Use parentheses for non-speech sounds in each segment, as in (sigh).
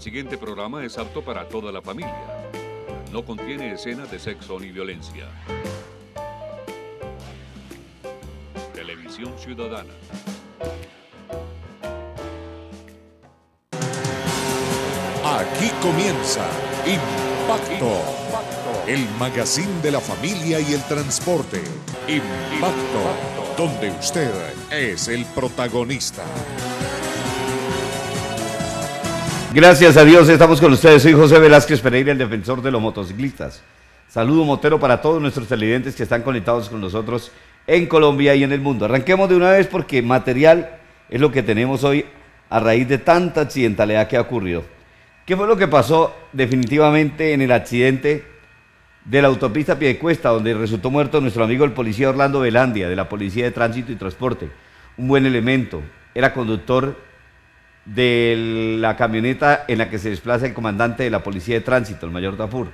El siguiente programa es apto para toda la familia. No contiene escenas de sexo ni violencia. Televisión Ciudadana. Aquí comienza Impacto, el magazine de la familia y el transporte. Impacto, donde usted es el protagonista. Gracias a Dios estamos con ustedes. Soy José Velázquez Pereira, el defensor de los motociclistas. Saludo motero para todos nuestros televidentes que están conectados con nosotros en Colombia y en el mundo. Arranquemos de una vez porque material es lo que tenemos hoy a raíz de tanta accidentalidad que ha ocurrido. ¿Qué fue lo que pasó definitivamente en el accidente de la autopista Piedecuesta, donde resultó muerto nuestro amigo el policía Orlando Velandia, de la Policía de Tránsito y Transporte? Un buen elemento. Era conductor de la camioneta en la que se desplaza el comandante de la Policía de Tránsito, el mayor Tafur.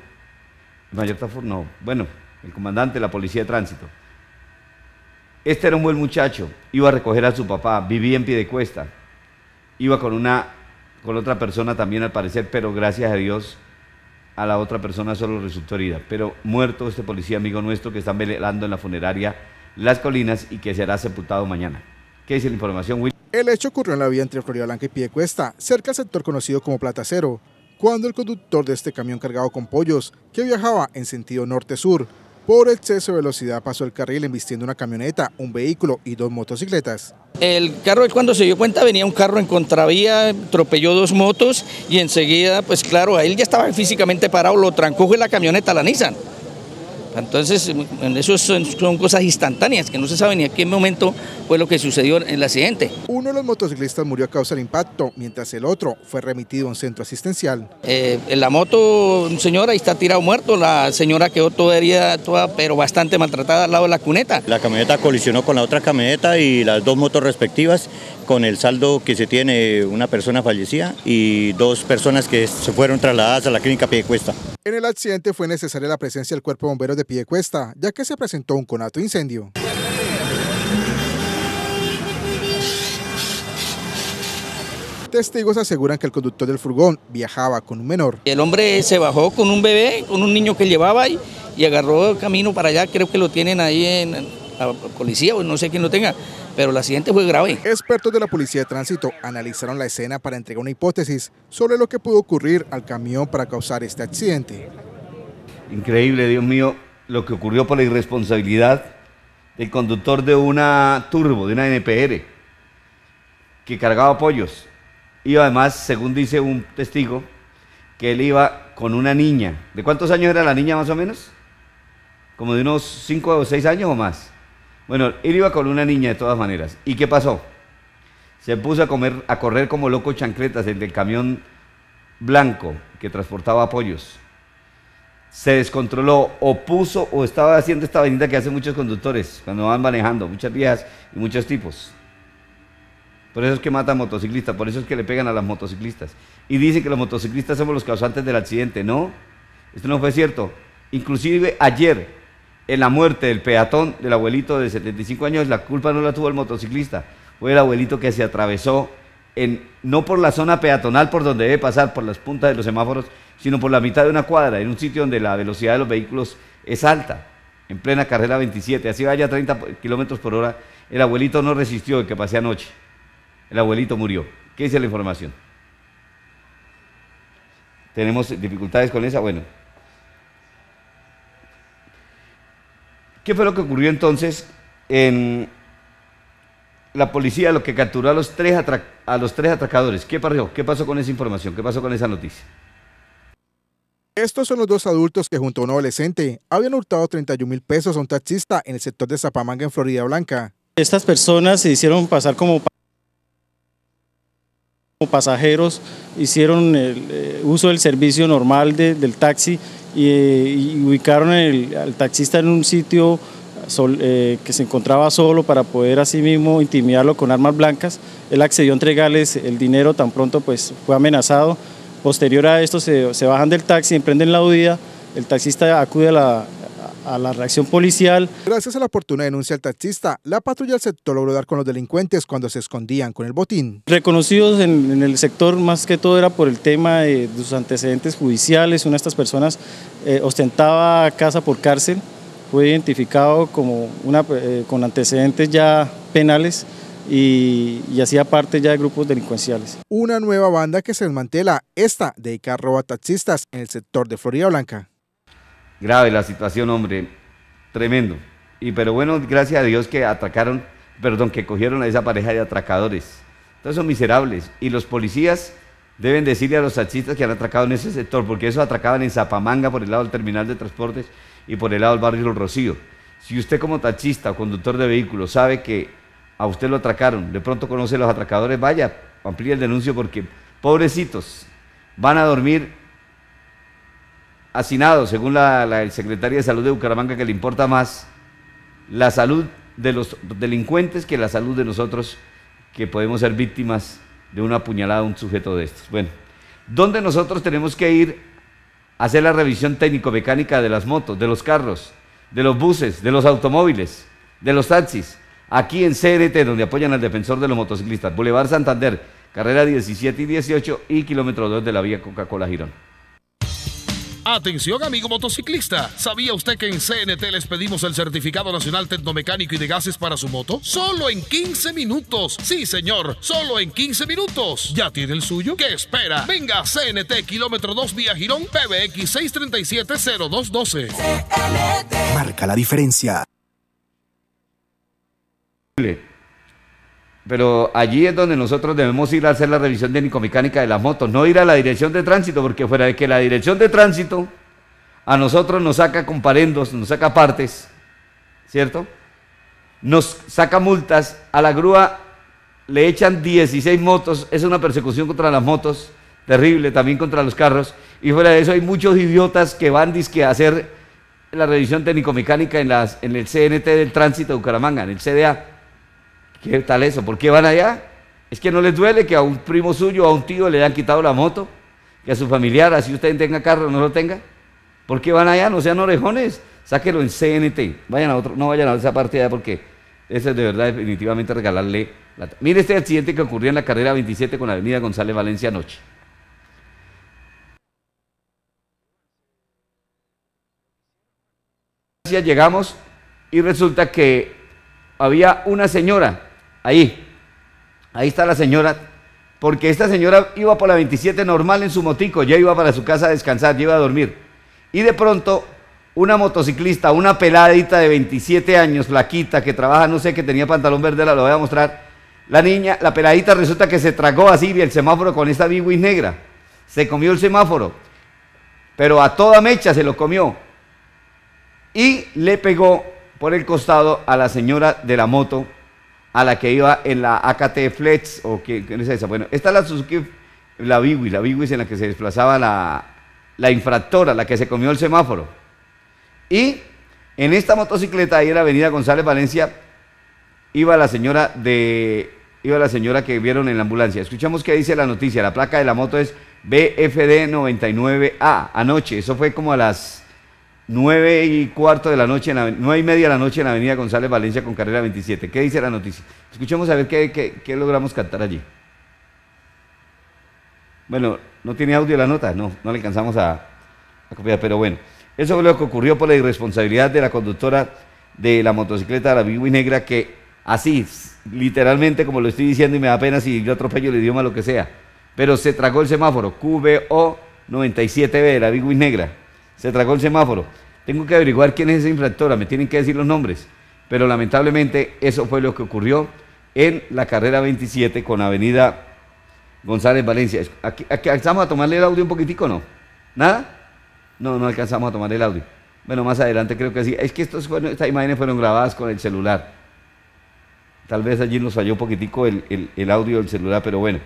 El mayor Tafur no, bueno, el comandante de la Policía de Tránsito. Este era un buen muchacho, iba a recoger a su papá, vivía en pie de cuesta, iba con una, con otra persona también al parecer, pero gracias a Dios a la otra persona solo resultó herida. Pero muerto este policía amigo nuestro que están velando en la funeraria Las Colinas y que será sepultado mañana. ¿Qué dice la información, Will? El hecho ocurrió en la vía entre Florida Blanca y Piedecuesta, cerca del sector conocido como Platacero, cuando el conductor de este camión cargado con pollos, que viajaba en sentido norte-sur, por exceso de velocidad pasó el carril embistiendo una camioneta, un vehículo y dos motocicletas. El carro cuando se dio cuenta venía un carro en contravía, atropelló dos motos y enseguida, pues claro, él ya estaba físicamente parado, lo trancó en la camioneta, la Nissan. Entonces, eso son, cosas instantáneas, que no se sabe ni a qué momento fue lo que sucedió en el accidente. Uno de los motociclistas murió a causa del impacto, mientras el otro fue remitido a un centro asistencial. Eh, en la moto, un señor ahí está tirado muerto, la señora quedó toda herida, toda, pero bastante maltratada al lado de la cuneta. La camioneta colisionó con la otra camioneta y las dos motos respectivas, con el saldo que se tiene una persona fallecida y dos personas que se fueron trasladadas a la clínica Piedecuesta. En el accidente fue necesaria la presencia del cuerpo de bomberos de Piedecuesta, ya que se presentó un conato incendio. Testigos aseguran que el conductor del furgón viajaba con un menor. El hombre se bajó con un bebé, con un niño que llevaba y, y agarró el camino para allá, creo que lo tienen ahí en la policía o no sé quién lo tenga, pero el accidente fue grave. Expertos de la Policía de Tránsito analizaron la escena para entregar una hipótesis sobre lo que pudo ocurrir al camión para causar este accidente. Increíble, Dios mío, lo que ocurrió por la irresponsabilidad del conductor de una turbo, de una NPR, que cargaba pollos. Y además, según dice un testigo, que él iba con una niña. ¿De cuántos años era la niña más o menos? Como de unos 5 o 6 años o más. Bueno, él iba con una niña de todas maneras. ¿Y qué pasó? Se puso a, correr como loco chancletas del camión blanco que transportaba pollos. Se descontroló o puso o estaba haciendo esta avenida que hacen muchos conductores cuando van manejando, muchas viejas y muchos tipos. Por eso es que matan motociclistas, por eso es que le pegan a las motociclistas. Y dicen que los motociclistas somos los causantes del accidente. No, esto no fue cierto. Inclusive ayer en la muerte del peatón del abuelito de 75 años, la culpa no la tuvo el motociclista, fue el abuelito que se atravesó en, no por la zona peatonal por donde debe pasar, por las puntas de los semáforos, sino por la mitad de una cuadra, en un sitio donde la velocidad de los vehículos es alta, en plena carrera 27, así vaya a 30 kilómetros por hora, el abuelito no resistió el que pasé anoche, el abuelito murió. ¿Qué dice la información? ¿Tenemos dificultades con esa? Bueno, ¿Qué fue lo que ocurrió entonces en la policía, lo que capturó a los tres, a los tres atracadores? ¿Qué pasó? ¿Qué pasó con esa información? ¿Qué pasó con esa noticia? Estos son los dos adultos que junto a un adolescente habían hurtado 31 mil pesos a un taxista en el sector de Zapamanga en Florida Blanca. Estas personas se hicieron pasar como pasajeros, hicieron el, eh, uso del servicio normal del taxi y, ubicaron al taxista en un sitio eh, que se encontraba solo para poder así mismo intimidarlo con armas blancas. Él accedió a entregarles el dinero, tan pronto pues fue amenazado. Posterior a esto se, bajan del taxi, emprenden la huida, el taxista acude a la, a la reacción policial. Gracias a la oportuna denuncia del taxista, la patrulla del sector logró dar con los delincuentes cuando se escondían con el botín. Reconocidos en, el sector más que todo era por el tema de, sus antecedentes judiciales, una de estas personas eh, ostentaba casa por cárcel, fue identificado como una, eh, con antecedentes ya penales y, hacía parte ya de grupos delincuenciales. Una nueva banda que se desmantela, esta de roba taxistas en el sector de Florida Blanca. Grave la situación, hombre, tremendo. Y pero bueno, gracias a Dios que atracaron, perdón, que cogieron a esa pareja de atracadores. Entonces son miserables. Y los policías deben decirle a los taxistas que han atracado en ese sector, porque eso atracaban en Zapamanga por el lado del terminal de transportes y por el lado del barrio Rocío. Si usted como taxista o conductor de vehículos sabe que a usted lo atracaron, de pronto conoce a los atracadores, vaya, amplíe el denuncio porque pobrecitos van a dormir hacinados, según la, la secretaria de Salud de Bucaramanga, que le importa más la salud de los delincuentes que la salud de nosotros que podemos ser víctimas de una puñalada de un sujeto de estos. Bueno, ¿dónde nosotros tenemos que ir a hacer la revisión técnico-mecánica de las motos, de los carros, de los buses, de los automóviles, de los taxis? aquí en CNT, donde apoyan al defensor de los motociclistas, Boulevard Santander, carrera 17 y 18 y kilómetro 2 de la vía Coca-Cola Girón. Atención amigo motociclista, ¿sabía usted que en CNT les pedimos el certificado nacional tecnomecánico y de gases para su moto? Solo en 15 minutos. Sí señor, solo en 15 minutos. ¿Ya tiene el suyo? ¿Qué espera? Venga a CNT kilómetro 2 vía Girón PBX 637-0212. Marca la diferencia. Pero allí es donde nosotros debemos ir a hacer la revisión técnico-mecánica de las motos, no ir a la dirección de tránsito, porque fuera de que la dirección de tránsito a nosotros nos saca comparendos, nos saca partes, ¿cierto? Nos saca multas, a la grúa le echan 16 motos, es una persecución contra las motos, terrible, también contra los carros, y fuera de eso hay muchos idiotas que van disque a hacer la revisión técnico-mecánica en, en el CNT del tránsito de Bucaramanga, en el CDA ¿Qué tal eso? ¿Por qué van allá? Es que no les duele que a un primo suyo a un tío le hayan quitado la moto, que a su familiar, así usted tenga carro, no lo tenga. ¿Por qué van allá? No sean orejones, sáquelo en CNT. Vayan a otro, no vayan a esa parte allá porque ese es de verdad definitivamente regalarle la... Mire este accidente que ocurrió en la carrera 27 con la avenida González Valencia anoche. Llegamos y resulta que había una señora Ahí, ahí está la señora, porque esta señora iba por la 27 normal en su motico, ya iba para su casa a descansar, ya iba a dormir. Y de pronto, una motociclista, una peladita de 27 años, flaquita, que trabaja, no sé, que tenía pantalón verde, la lo voy a mostrar. La niña, la peladita resulta que se tragó así el semáforo con esta bigwis negra. Se comió el semáforo, pero a toda mecha se lo comió. Y le pegó por el costado a la señora de la moto a la que iba en la AKT Flex, o qué, es esa. Bueno, esta es la Suzuki, la Biwis, la Biwis en la que se desplazaba la, la infractora, la que se comió el semáforo. Y en esta motocicleta, ahí en la avenida González Valencia, iba la señora de iba la señora que vieron en la ambulancia. Escuchamos qué dice la noticia. La placa de la moto es BFD 99A. Anoche, eso fue como a las Nueve y cuarto de la noche, en la, nueve y media de la noche en la avenida González Valencia con carrera 27. ¿Qué dice la noticia? Escuchemos a ver qué, logramos cantar allí. Bueno, no tiene audio la nota, no, no le alcanzamos a, copiar, pero bueno. Eso fue lo que ocurrió por la irresponsabilidad de la conductora de la motocicleta de la Bigui Negra que así, literalmente, como lo estoy diciendo y me da pena si yo atropello el idioma, lo que sea, pero se tragó el semáforo QBO 97B de la Bigui Negra se tragó el semáforo. Tengo que averiguar quién es esa infractora, me tienen que decir los nombres. Pero lamentablemente eso fue lo que ocurrió en la carrera 27 con Avenida González Valencia. Aquí, ¿Alcanzamos a tomarle el audio un poquitico no? ¿Nada? No, no alcanzamos a tomar el audio. Bueno, más adelante creo que sí. Es que estas imágenes fueron grabadas con el celular. Tal vez allí nos falló un poquitico el, el audio del celular, pero bueno.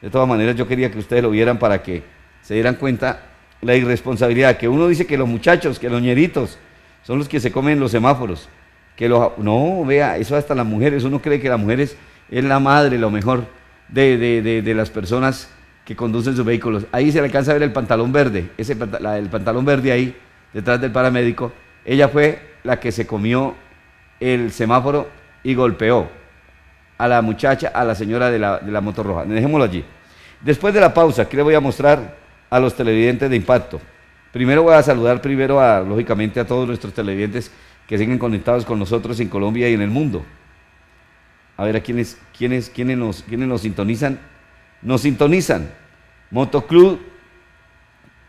De todas maneras yo quería que ustedes lo vieran para que se dieran cuenta la irresponsabilidad, que uno dice que los muchachos, que los ñeritos, son los que se comen los semáforos. Que los, no, vea, eso hasta las mujeres, uno cree que las mujeres es la madre, lo mejor de, las personas que conducen sus vehículos. Ahí se le alcanza a ver el pantalón verde, ese el pantalón verde ahí, detrás del paramédico, ella fue la que se comió el semáforo y golpeó a la muchacha, a la señora de la, de la moto roja. Dejémoslo allí. Después de la pausa, aquí les voy a mostrar a los televidentes de impacto. Primero voy a saludar primero a, lógicamente, a todos nuestros televidentes que siguen conectados con nosotros en Colombia y en el mundo. A ver a quiénes, quiénes, quiénes, nos, quiénes nos sintonizan. Nos sintonizan. Motoclub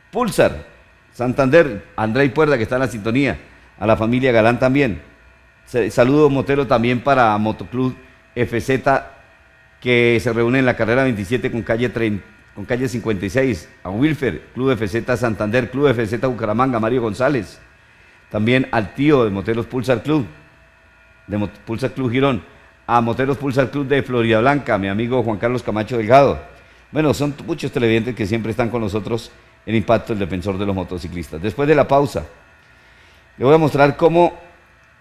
Pulsar, Santander, André Puerta que está en la sintonía, a la familia Galán también. Saludo motero también para Motoclub FZ que se reúne en la carrera 27 con calle, con calle 56, a Wilfer, Club FZ Santander, Club FZ Bucaramanga, Mario González. También al tío de Moteros Pulsar Club, de Pulsar Club Girón, a Moteros Pulsar Club de Florida Blanca, mi amigo Juan Carlos Camacho Delgado. Bueno, son muchos televidentes que siempre están con nosotros en Impacto, el defensor de los motociclistas. Después de la pausa, le voy a mostrar cómo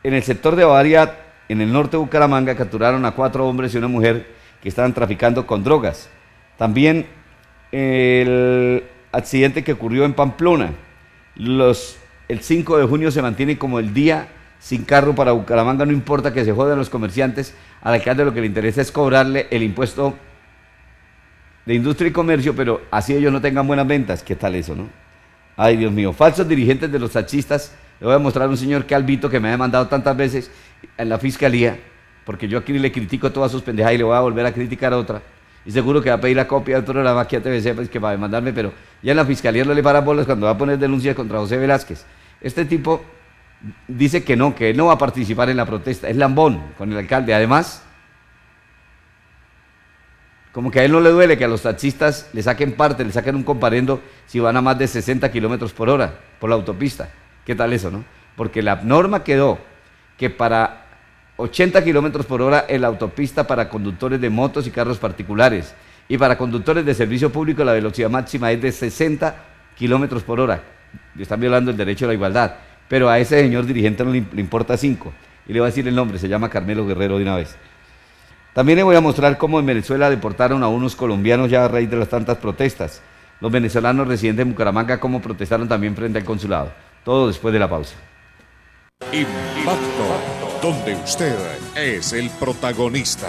en el sector de Bavaria, en el norte de Bucaramanga, capturaron a cuatro hombres y una mujer que estaban traficando con drogas. También el accidente que ocurrió en Pamplona. El 5 de junio se mantiene como el día sin carro para Bucaramanga, no importa que se jodan los comerciantes, al alcalde lo que le interesa es cobrarle el impuesto de industria y comercio, pero así ellos no tengan buenas ventas. ¿Qué tal eso, no? Ay, Dios mío, falsos dirigentes de los taxistas. Le voy a mostrar a un señor que albito que me ha demandado tantas veces en la fiscalía, porque yo aquí le critico todas sus pendejadas y le voy a volver a criticar a otra. Y seguro que va a pedir la copia de programa aquí a TVC pues, que va a demandarme, pero ya en la fiscalía no le para bolas cuando va a poner denuncias contra José Velázquez. Este tipo dice que no, que no va a participar en la protesta. Es lambón con el alcalde. Además, como que a él no le duele que a los taxistas le saquen parte, le saquen un comparendo si van a más de 60 kilómetros por hora por la autopista. ¿Qué tal eso, no? Porque la norma quedó que para 80 kilómetros por hora en la autopista para conductores de motos y carros particulares y para conductores de servicio público la velocidad máxima es de 60 kilómetros por hora. Están violando el derecho a la igualdad. Pero a ese señor dirigente no le, importa 5. Y le voy a decir el nombre, se llama Carmelo Guerrero de una vez. También le voy a mostrar cómo en Venezuela deportaron a unos colombianos ya a raíz de las tantas protestas. Los venezolanos residentes en Bucaramanga, cómo protestaron también frente al consulado. Todo después de la pausa. Impacto, donde usted es el protagonista.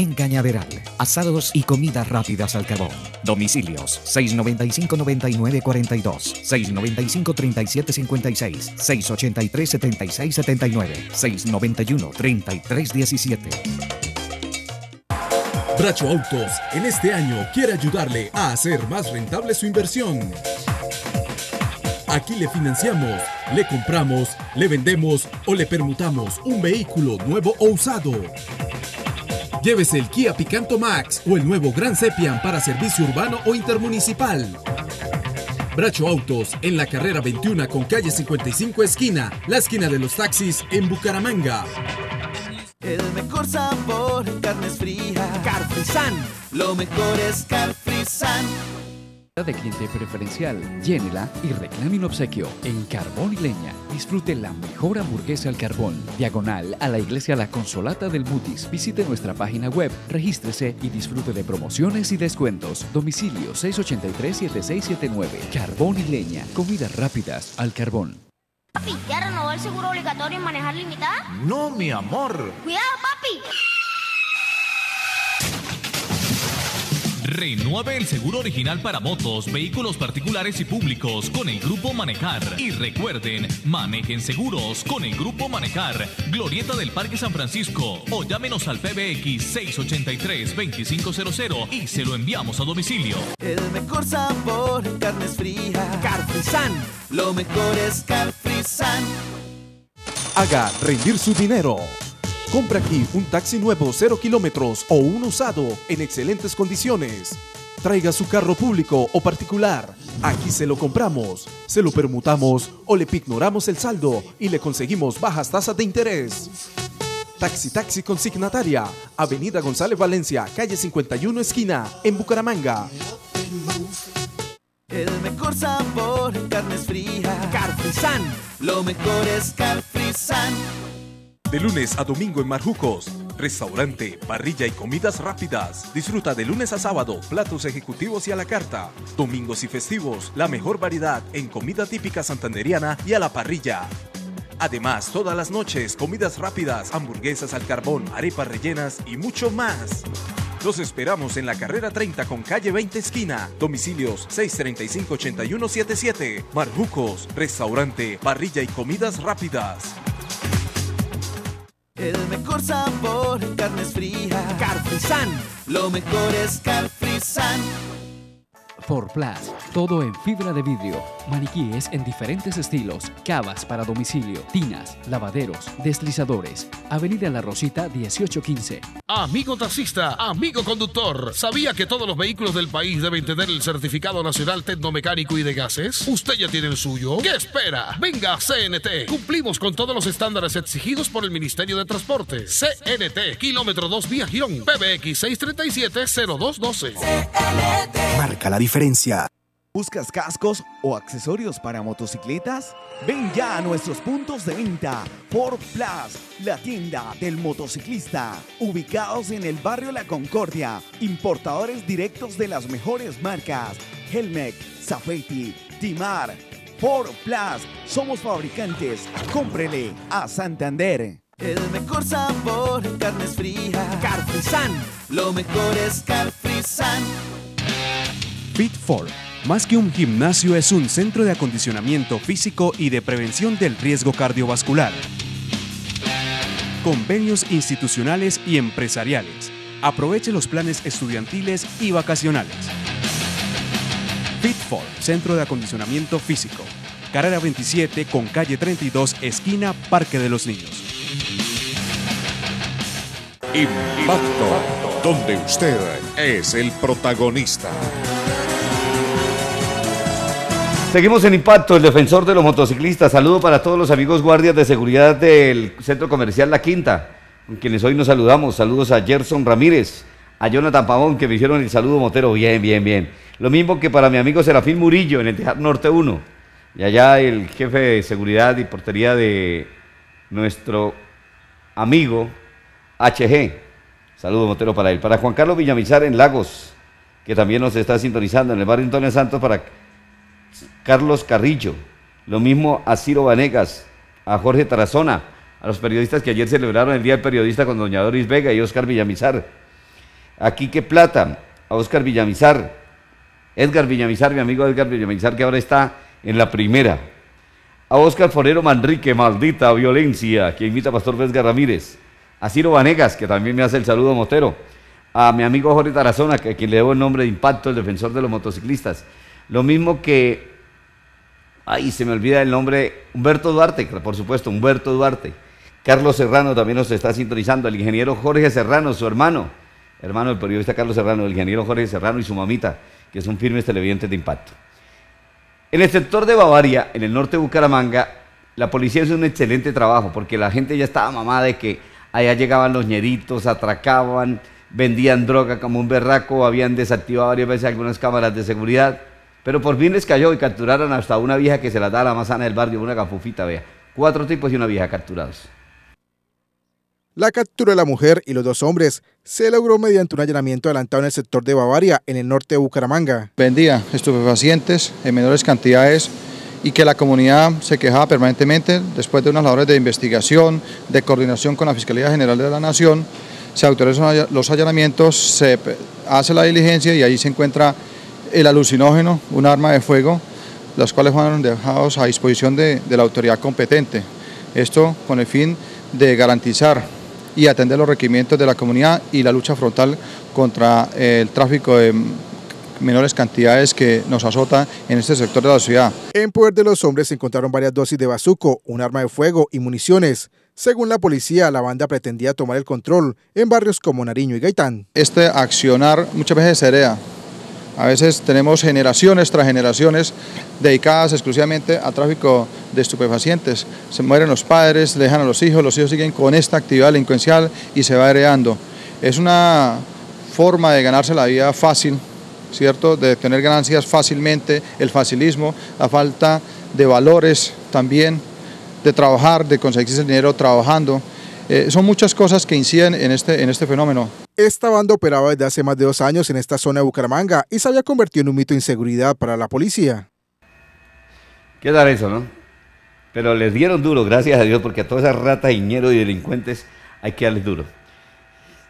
en Cañaveral. Asados y comidas rápidas al carbón. Domicilios 695-9942, 695-3756, 683-7679, 691-3317. Bracho Autos en este año quiere ayudarle a hacer más rentable su inversión. Aquí le financiamos, le compramos, le vendemos o le permutamos un vehículo nuevo o usado. Llévese el Kia Picanto Max o el nuevo Gran Sepian para servicio urbano o intermunicipal. Bracho Autos en la carrera 21 con calle 55 esquina, la esquina de los taxis en Bucaramanga. El mejor sabor en carnes frías. Carfrisan. Lo mejor es De cliente preferencial. Llénela y reclame un obsequio en Carbón y Leña. Disfrute la mejor hamburguesa al carbón. Diagonal a la iglesia La Consolata del Mutis. Visite nuestra página web, regístrese y disfrute de promociones y descuentos. Domicilio 683-7679. Carbón y Leña. Comidas rápidas al carbón. Papi, ¿ya renovó el seguro obligatorio en manejar limitada? No, mi amor. Cuidado, papi. Renueve el seguro original para motos, vehículos particulares y públicos con el Grupo Manejar. Y recuerden, manejen seguros con el Grupo Manejar. Glorieta del Parque San Francisco. O llámenos al PBX 683-2500 y se lo enviamos a domicilio. El mejor sabor en carnes frías. Carfrisan. Lo mejor es Carfrisan. Haga rendir su dinero. Compra aquí un taxi nuevo 0 kilómetros o un usado en excelentes condiciones. Traiga su carro público o particular Aquí se lo compramos, se lo permutamos o le pignoramos el saldo y le conseguimos bajas tasas de interés. Taxi Taxi Consignataria, Avenida González Valencia, calle 51 esquina, en Bucaramanga. El mejor sabor en carnes frías. Carfrisan. Lo mejor es Carfrisan. De lunes a domingo en Marjucos. Restaurante, parrilla y comidas rápidas. Disfruta de lunes a sábado platos ejecutivos y a la carta. Domingos y festivos, la mejor variedad en comida típica santanderiana y a la parrilla. Además, todas las noches, comidas rápidas, hamburguesas al carbón, arepas rellenas y mucho más. Los esperamos en la carrera 30 con calle 20 esquina. Domicilios 635-8177. Marjucos, restaurante, parrilla y comidas rápidas. El mejor sabor en carnes frías. Carfrisan. Lo mejor es Carfrisan. For Plus, todo en fibra de vidrio, maniquíes en diferentes estilos, cavas para domicilio, tinas, lavaderos, deslizadores. Avenida La Rosita 1815. Amigo taxista, amigo conductor, ¿sabía que todos los vehículos del país deben tener el certificado nacional tecnomecánico y de gases? ¿Usted ya tiene el suyo? ¿Qué espera? Venga a CNT. Cumplimos con todos los estándares exigidos por el Ministerio de Transporte. CNT, kilómetro 2 vía Girón, PBX 637-0212. Marca la diferencia. ¿Buscas cascos o accesorios para motocicletas? Ven ya a nuestros puntos de venta por Plus, la tienda del motociclista, ubicados en el barrio La Concordia, importadores directos de las mejores marcas, Helmec, Safety, Timar. Por Plus, somos fabricantes, cómprele a Santander. El mejor sabor en carnes frías. Carfrisan. Lo mejor es Carfrisan. Fit4, más que un gimnasio, es un centro de acondicionamiento físico y de prevención del riesgo cardiovascular. Convenios institucionales y empresariales. Aproveche los planes estudiantiles y vacacionales. Fit4, centro de acondicionamiento físico. Carrera 27 con calle 32, esquina Parque de los Niños. Impacto, donde usted es el protagonista. Seguimos en Impacto, el defensor de los motociclistas. Saludo para todos los amigos guardias de seguridad del Centro Comercial La Quinta, con quienes hoy nos saludamos. Saludos a Gerson Ramírez, a Jonathan Pavón, que me hicieron el saludo motero. Bien, bien, bien. Lo mismo que para mi amigo Serafín Murillo, en el Tejar Norte 1. Y allá el jefe de seguridad y portería de nuestro amigo HG. Saludo motero para él. Para Juan Carlos Villamizar en Lagos, que también nos está sintonizando en el barrio Antonio Santos para Carlos Carrillo, lo mismo a Ciro Vanegas, a Jorge Tarazona, a los periodistas que ayer celebraron el Día del Periodista con doña Doris Vega y Oscar Villamizar, a Quique Plata, a Oscar Villamizar, Edgar Villamizar, mi amigo Edgar Villamizar, que ahora está en la primera, a Oscar Forero Manrique, maldita violencia, que invita a Pastor Vesga Ramírez, a Ciro Vanegas, que también me hace el saludo motero, a mi amigo Jorge Tarazona, que a quien le debo el nombre de Impacto, el defensor de los motociclistas, lo mismo que, ay, se me olvida el nombre, Humberto Duarte, por supuesto, Humberto Duarte. Carlos Serrano también nos está sintonizando, el ingeniero Jorge Serrano, su hermano, hermano del periodista Carlos Serrano, el ingeniero Jorge Serrano y su mamita, que son firmes televidentes de impacto. En el sector de Bavaria, en el norte de Bucaramanga, la policía hizo un excelente trabajo porque la gente ya estaba mamada de que allá llegaban los ñeritos, atracaban, vendían droga como un berraco, habían desactivado varias veces algunas cámaras de seguridad. Pero por fin les cayó y capturaron hasta una vieja que se la da a la manzana del barrio, una gafufita, vea. Cuatro tipos y una vieja capturados. La captura de la mujer y los dos hombres se logró mediante un allanamiento adelantado en el sector de Bavaria, en el norte de Bucaramanga. Vendía estupefacientes en menores cantidades y que la comunidad se quejaba permanentemente después de unas labores de investigación, de coordinación con la Fiscalía General de la Nación. Se autorizan los allanamientos, se hace la diligencia y ahí se encuentra el alucinógeno, un arma de fuego, las cuales fueron dejados a disposición de, de la autoridad competente. Esto con el fin de garantizar y atender los requerimientos de la comunidad y la lucha frontal contra el tráfico de menores cantidades que nos azota en este sector de la ciudad. En poder de los hombres se encontraron varias dosis de bazuco, un arma de fuego y municiones. Según la policía, la banda pretendía tomar el control en barrios como Nariño y Gaitán. Este accionar muchas veces se hereda A veces tenemos generaciones tras generaciones dedicadas exclusivamente a tráfico de estupefacientes. Se mueren los padres, dejan a los hijos, los hijos siguen con esta actividad delincuencial y se va heredando. Es una forma de ganarse la vida fácil, ¿cierto? De tener ganancias fácilmente, el facilismo, la falta de valores también, de trabajar, de conseguirse el dinero trabajando. Eh, son muchas cosas que inciden en este, en este fenómeno. Esta banda operaba desde hace más de dos años en esta zona de Bucaramanga y se había convertido en un mito de inseguridad para la policía. ¿Qué tal eso, no? Pero les dieron duro, gracias a Dios, porque a todas esas ratas, iñeros y delincuentes hay que darles duro.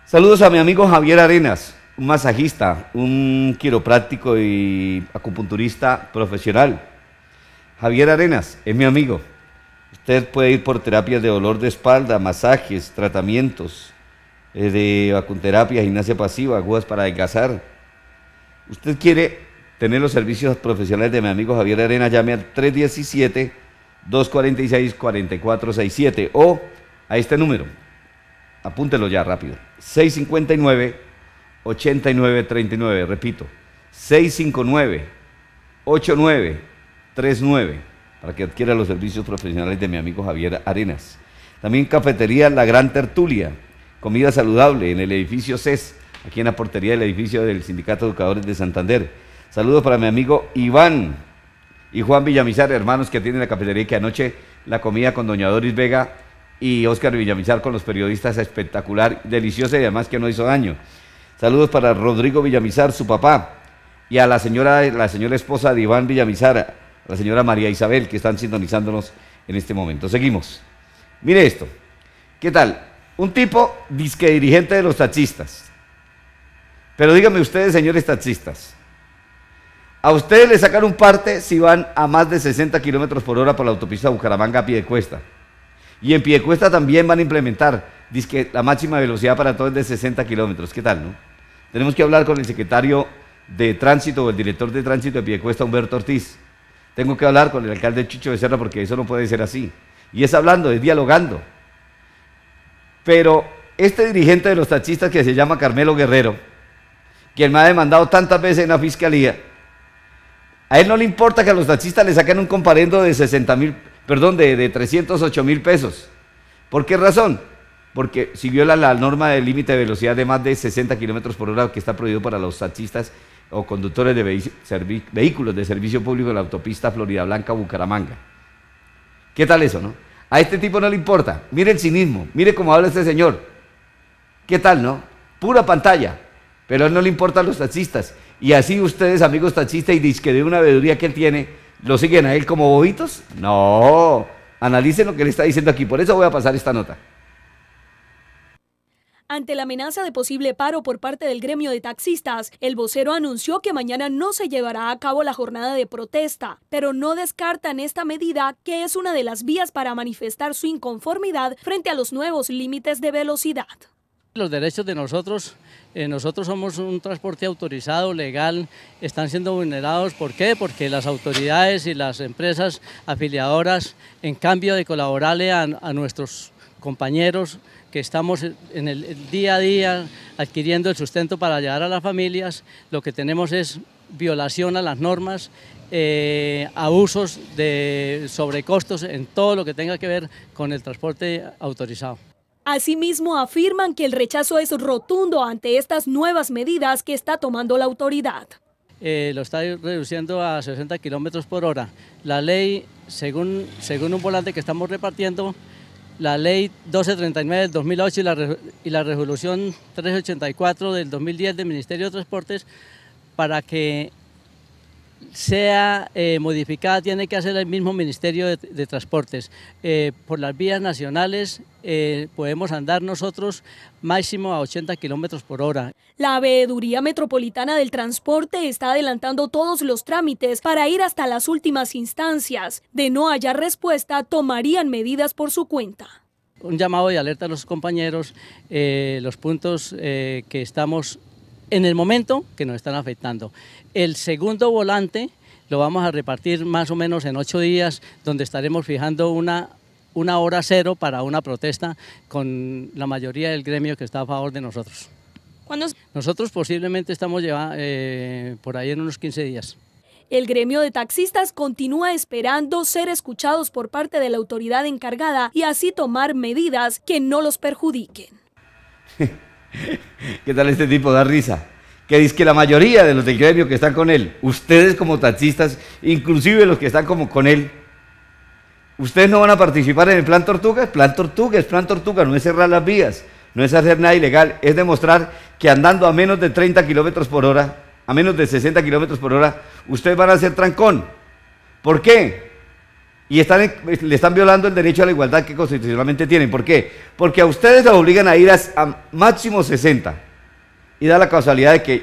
Saludos a mi amigo Javier Arenas, un masajista, un quiropráctico y acupunturista profesional. Javier Arenas es mi amigo. Usted puede ir por terapias de dolor de espalda, masajes, tratamientos eh, de vacunterapia, gimnasia pasiva, agudas para adelgazar. Usted quiere tener los servicios profesionales de mi amigo Javier Arena, llame al 317-246-4467 o a este número. Apúntelo ya rápido. 659-8939. Repito, 659-8939 para que adquiera los servicios profesionales de mi amigo Javier Arenas. También Cafetería La Gran Tertulia, comida saludable en el edificio CES, aquí en la portería del edificio del Sindicato de Educadores de Santander. Saludos para mi amigo Iván y Juan Villamizar, hermanos que tienen la cafetería que anoche la comida con Doña Doris Vega y Oscar Villamizar con los periodistas espectacular, deliciosa y además que no hizo daño. Saludos para Rodrigo Villamizar, su papá, y a la señora, la señora esposa de Iván Villamizar, la señora María Isabel, que están sintonizándonos en este momento. Seguimos. Mire esto. ¿Qué tal? Un tipo disque dirigente de los taxistas. Pero díganme ustedes, señores taxistas, a ustedes le sacan un parte si van a más de 60 kilómetros por hora por la autopista Bucaramanga a pie de cuesta. Y en pie de cuesta también van a implementar disque la máxima velocidad para todos de 60 kilómetros. ¿Qué tal, no? Tenemos que hablar con el secretario de tránsito o el director de tránsito de Piedecuesta, Humberto Ortiz tengo que hablar con el alcalde Chicho Becerra porque eso no puede ser así. Y es hablando, es dialogando. Pero este dirigente de los taxistas que se llama Carmelo Guerrero, quien me ha demandado tantas veces en la fiscalía, a él no le importa que a los taxistas le saquen un comparendo de 60 mil, perdón, de, de 308 mil pesos. ¿Por qué razón? Porque si viola la norma del límite de velocidad de más de 60 kilómetros por hora que está prohibido para los taxistas o conductores de vehículos de servicio público en la autopista Florida Blanca-Bucaramanga. ¿Qué tal eso, no? A este tipo no le importa. Mire el cinismo, mire cómo habla este señor. ¿Qué tal, no? Pura pantalla. Pero a él no le importan los taxistas. Y así ustedes, amigos taxistas, y disque de una veeduría que él tiene, ¿lo siguen a él como bobitos? No. Analicen lo que le está diciendo aquí. Por eso voy a pasar esta nota. Ante la amenaza de posible paro por parte del gremio de taxistas, el vocero anunció que mañana no se llevará a cabo la jornada de protesta, pero no descartan esta medida que es una de las vías para manifestar su inconformidad frente a los nuevos límites de velocidad. Los derechos de nosotros, eh, nosotros somos un transporte autorizado, legal, están siendo vulnerados. ¿Por qué? Porque las autoridades y las empresas afiliadoras, en cambio de colaborarle a nuestros compañeros, que estamos en el día a día adquiriendo el sustento para llegar a las familias, lo que tenemos es violación a las normas, eh, abusos de sobrecostos en todo lo que tenga que ver con el transporte autorizado. Asimismo, afirman que el rechazo es rotundo ante estas nuevas medidas que está tomando la autoridad. Eh, lo está reduciendo a 60 kilómetros por hora. La ley, según, según un volante que estamos repartiendo, la ley 1239 del 2008 y la, y la resolución 384 del 2010 del Ministerio de Transportes para que sea eh, modificada tiene que hacer el mismo Ministerio de, Transportes. Eh, por las vías nacionales eh, podemos andar nosotros máximo a 80 kilómetros por hora. La Veeduría Metropolitana del Transporte está adelantando todos los trámites para ir hasta las últimas instancias. De no hallar respuesta, tomarían medidas por su cuenta un llamado de alerta a los compañeros, los puntos que estamos en el momento que nos están afectando. El segundo volante lo vamos a repartir más o menos en ocho días, donde estaremos fijando una, una hora cero para una protesta con la mayoría del gremio que está a favor de nosotros. Nosotros posiblemente estamos lleva, eh, por ahí en unos 15 días. El gremio de taxistas continúa esperando ser escuchados por parte de la autoridad encargada y así tomar medidas que no los perjudiquen. (laughs) (laughs) ¿Qué tal este tipo? Da risa. Que dice que la mayoría de los del gremio que están con él, ustedes como taxistas, inclusive los que están como con él, ustedes no van a participar en el plan Tortuga. Plan Tortuga es plan Tortuga, no es cerrar las vías, no es hacer nada ilegal, es demostrar que andando a menos de 30 kilómetros por hora a menos de 60 kilómetros por hora, ustedes van a hacer trancón. ¿Por qué? Y están, le están violando el derecho a la igualdad que constitucionalmente tienen. ¿Por qué? Porque a ustedes les obligan a ir a, máximo 60. Y da la casualidad de que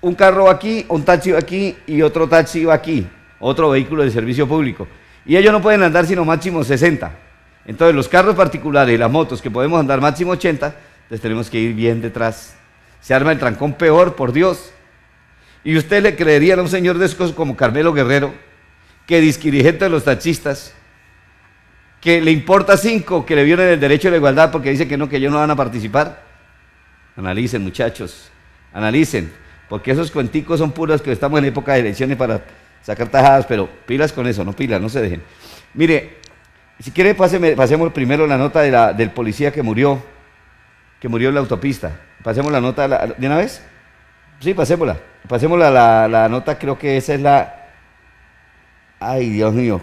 un carro va aquí, un taxi va aquí y otro taxi va aquí, otro vehículo de servicio público. Y ellos no pueden andar sino máximo 60. Entonces los carros particulares y las motos que podemos andar máximo 80, les tenemos que ir bien detrás. Se arma el trancón peor, por Dios. ¿Y usted le creería a un señor de esos como Carmelo Guerrero, que dirigente de los taxistas, que le importa cinco que le violen el derecho a la igualdad porque dice que no, que ellos no van a participar? Analicen, muchachos, analicen, porque esos cuenticos son puros que estamos en época de elecciones para sacar tajadas, pero pilas con eso, no pilas, no se dejen. Mire, si quiere, pasemos primero la nota de la, del policía que murió, que murió en la autopista. Pasemos la nota de una vez. Sí, pasémosla. Pasémosla la, la nota, creo que esa es la... Ay, Dios mío.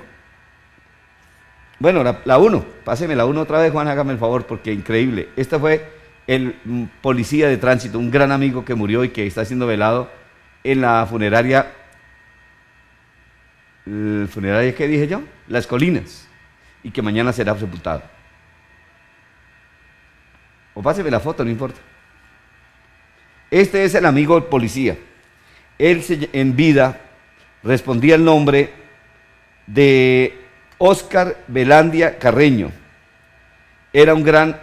Bueno, la 1, páseme la 1 otra vez, Juan, hágame el favor, porque increíble. Este fue el mm, policía de tránsito, un gran amigo que murió y que está siendo velado en la funeraria. ¿El funeraria qué dije yo? Las Colinas. Y que mañana será sepultado. O páseme la foto, no importa. Este es el amigo del policía. Él en vida respondía el nombre de Oscar Velandia Carreño. Era un gran,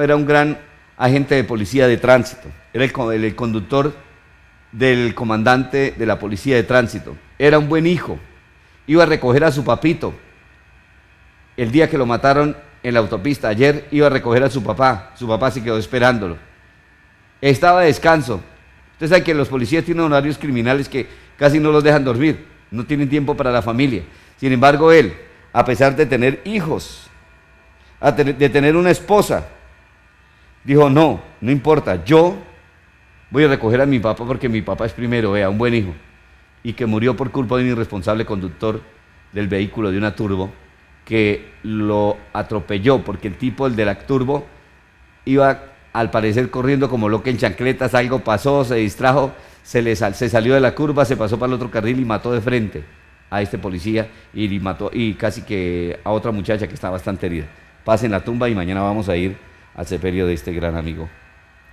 era un gran agente de policía de tránsito. Era el, el conductor del comandante de la policía de tránsito. Era un buen hijo. Iba a recoger a su papito. El día que lo mataron en la autopista, ayer iba a recoger a su papá. Su papá se quedó esperándolo estaba de descanso. Usted sabe que los policías tienen horarios criminales que casi no los dejan dormir, no tienen tiempo para la familia. Sin embargo, él, a pesar de tener hijos, de tener una esposa, dijo, no, no importa, yo voy a recoger a mi papá porque mi papá es primero, vea, un buen hijo, y que murió por culpa de un irresponsable conductor del vehículo de una turbo que lo atropelló porque el tipo, el de la turbo, iba al parecer corriendo como loca en chancletas, algo pasó, se distrajo, se, le se salió de la curva, se pasó para el otro carril y mató de frente a este policía y, mató y casi que a otra muchacha que está bastante herida. Pasen la tumba y mañana vamos a ir al sepelio de este gran amigo.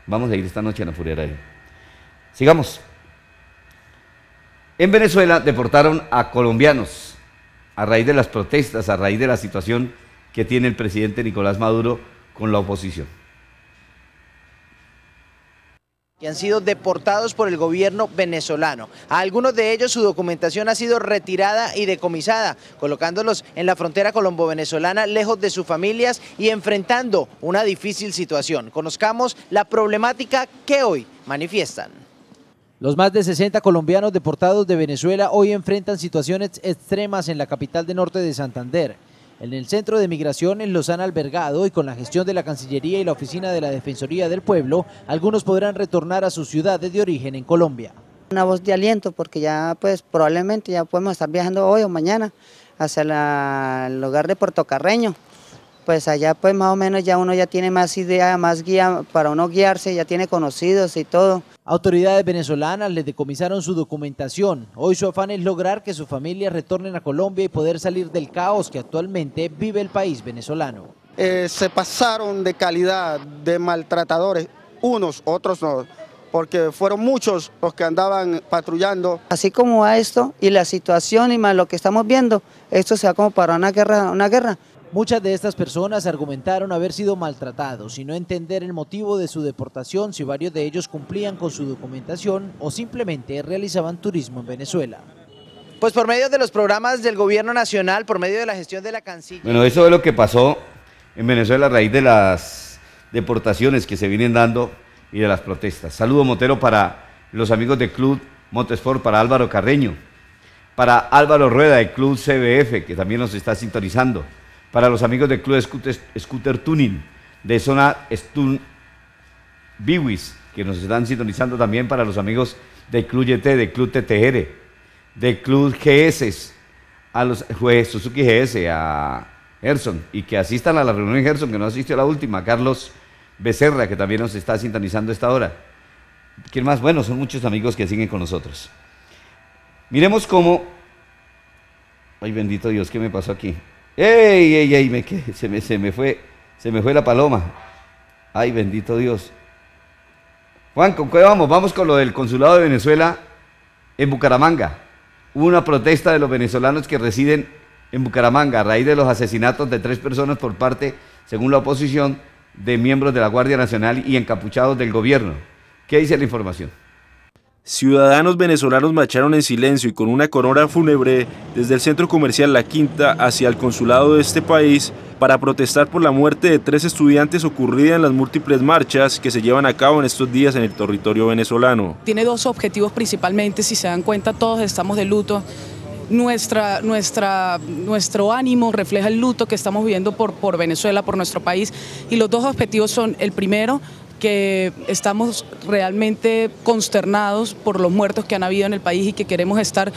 Vamos a ir esta noche a la funeraria. Sigamos. En Venezuela deportaron a colombianos a raíz de las protestas, a raíz de la situación que tiene el presidente Nicolás Maduro con la oposición. Que han sido deportados por el gobierno venezolano. A algunos de ellos su documentación ha sido retirada y decomisada, colocándolos en la frontera colombo-venezolana lejos de sus familias y enfrentando una difícil situación. Conozcamos la problemática que hoy manifiestan. Los más de 60 colombianos deportados de Venezuela hoy enfrentan situaciones extremas en la capital de norte de Santander. En el centro de migraciones los han albergado y con la gestión de la Cancillería y la Oficina de la Defensoría del Pueblo, algunos podrán retornar a sus ciudades de origen en Colombia. Una voz de aliento porque ya pues probablemente ya podemos estar viajando hoy o mañana hacia el lugar de Puerto Carreño. Pues allá pues más o menos ya uno ya tiene más idea, más guía para uno guiarse, ya tiene conocidos y todo. Autoridades venezolanas le decomisaron su documentación. Hoy su afán es lograr que sus familias retornen a Colombia y poder salir del caos que actualmente vive el país venezolano. Eh, se pasaron de calidad, de maltratadores, unos, otros no, porque fueron muchos los que andaban patrullando. Así como a esto y la situación y más lo que estamos viendo, esto se va como para una guerra, una guerra. Muchas de estas personas argumentaron haber sido maltratados y no entender el motivo de su deportación si varios de ellos cumplían con su documentación o simplemente realizaban turismo en Venezuela. Pues por medio de los programas del gobierno nacional, por medio de la gestión de la Cancillería... Bueno, eso es lo que pasó en Venezuela a raíz de las deportaciones que se vienen dando y de las protestas. Saludo Motero para los amigos del Club Montesport, para Álvaro Carreño, para Álvaro Rueda del Club CBF, que también nos está sintonizando, para los amigos del Club Scooter, Tuning, de Zona Stun Biwis, que nos están sintonizando también para los amigos del Club YT, del Club TTR, del Club GS, a los jueces Suzuki GS, a Gerson, y que asistan a la reunión en Gerson, que no asistió a la última, Carlos Becerra, que también nos está sintonizando esta hora. ¿Quién más? Bueno, son muchos amigos que siguen con nosotros. Miremos cómo... Ay, bendito Dios, ¿qué me pasó aquí? ¡Ey, ey, ey! Me, se, me, se, me fue, se me fue la paloma. Ay, bendito Dios. Juan, ¿con qué vamos? Vamos con lo del consulado de Venezuela en Bucaramanga. Hubo una protesta de los venezolanos que residen en Bucaramanga a raíz de los asesinatos de tres personas por parte, según la oposición, de miembros de la Guardia Nacional y encapuchados del gobierno. ¿Qué dice la información? Ciudadanos venezolanos marcharon en silencio y con una corona fúnebre desde el centro comercial La Quinta hacia el consulado de este país para protestar por la muerte de tres estudiantes ocurrida en las múltiples marchas que se llevan a cabo en estos días en el territorio venezolano. Tiene dos objetivos principalmente, si se dan cuenta todos estamos de luto. Nuestra, nuestra, nuestro ánimo refleja el luto que estamos viviendo por, por Venezuela, por nuestro país. Y los dos objetivos son, el primero, que estamos realmente consternados por los muertos que han habido en el país y que queremos estar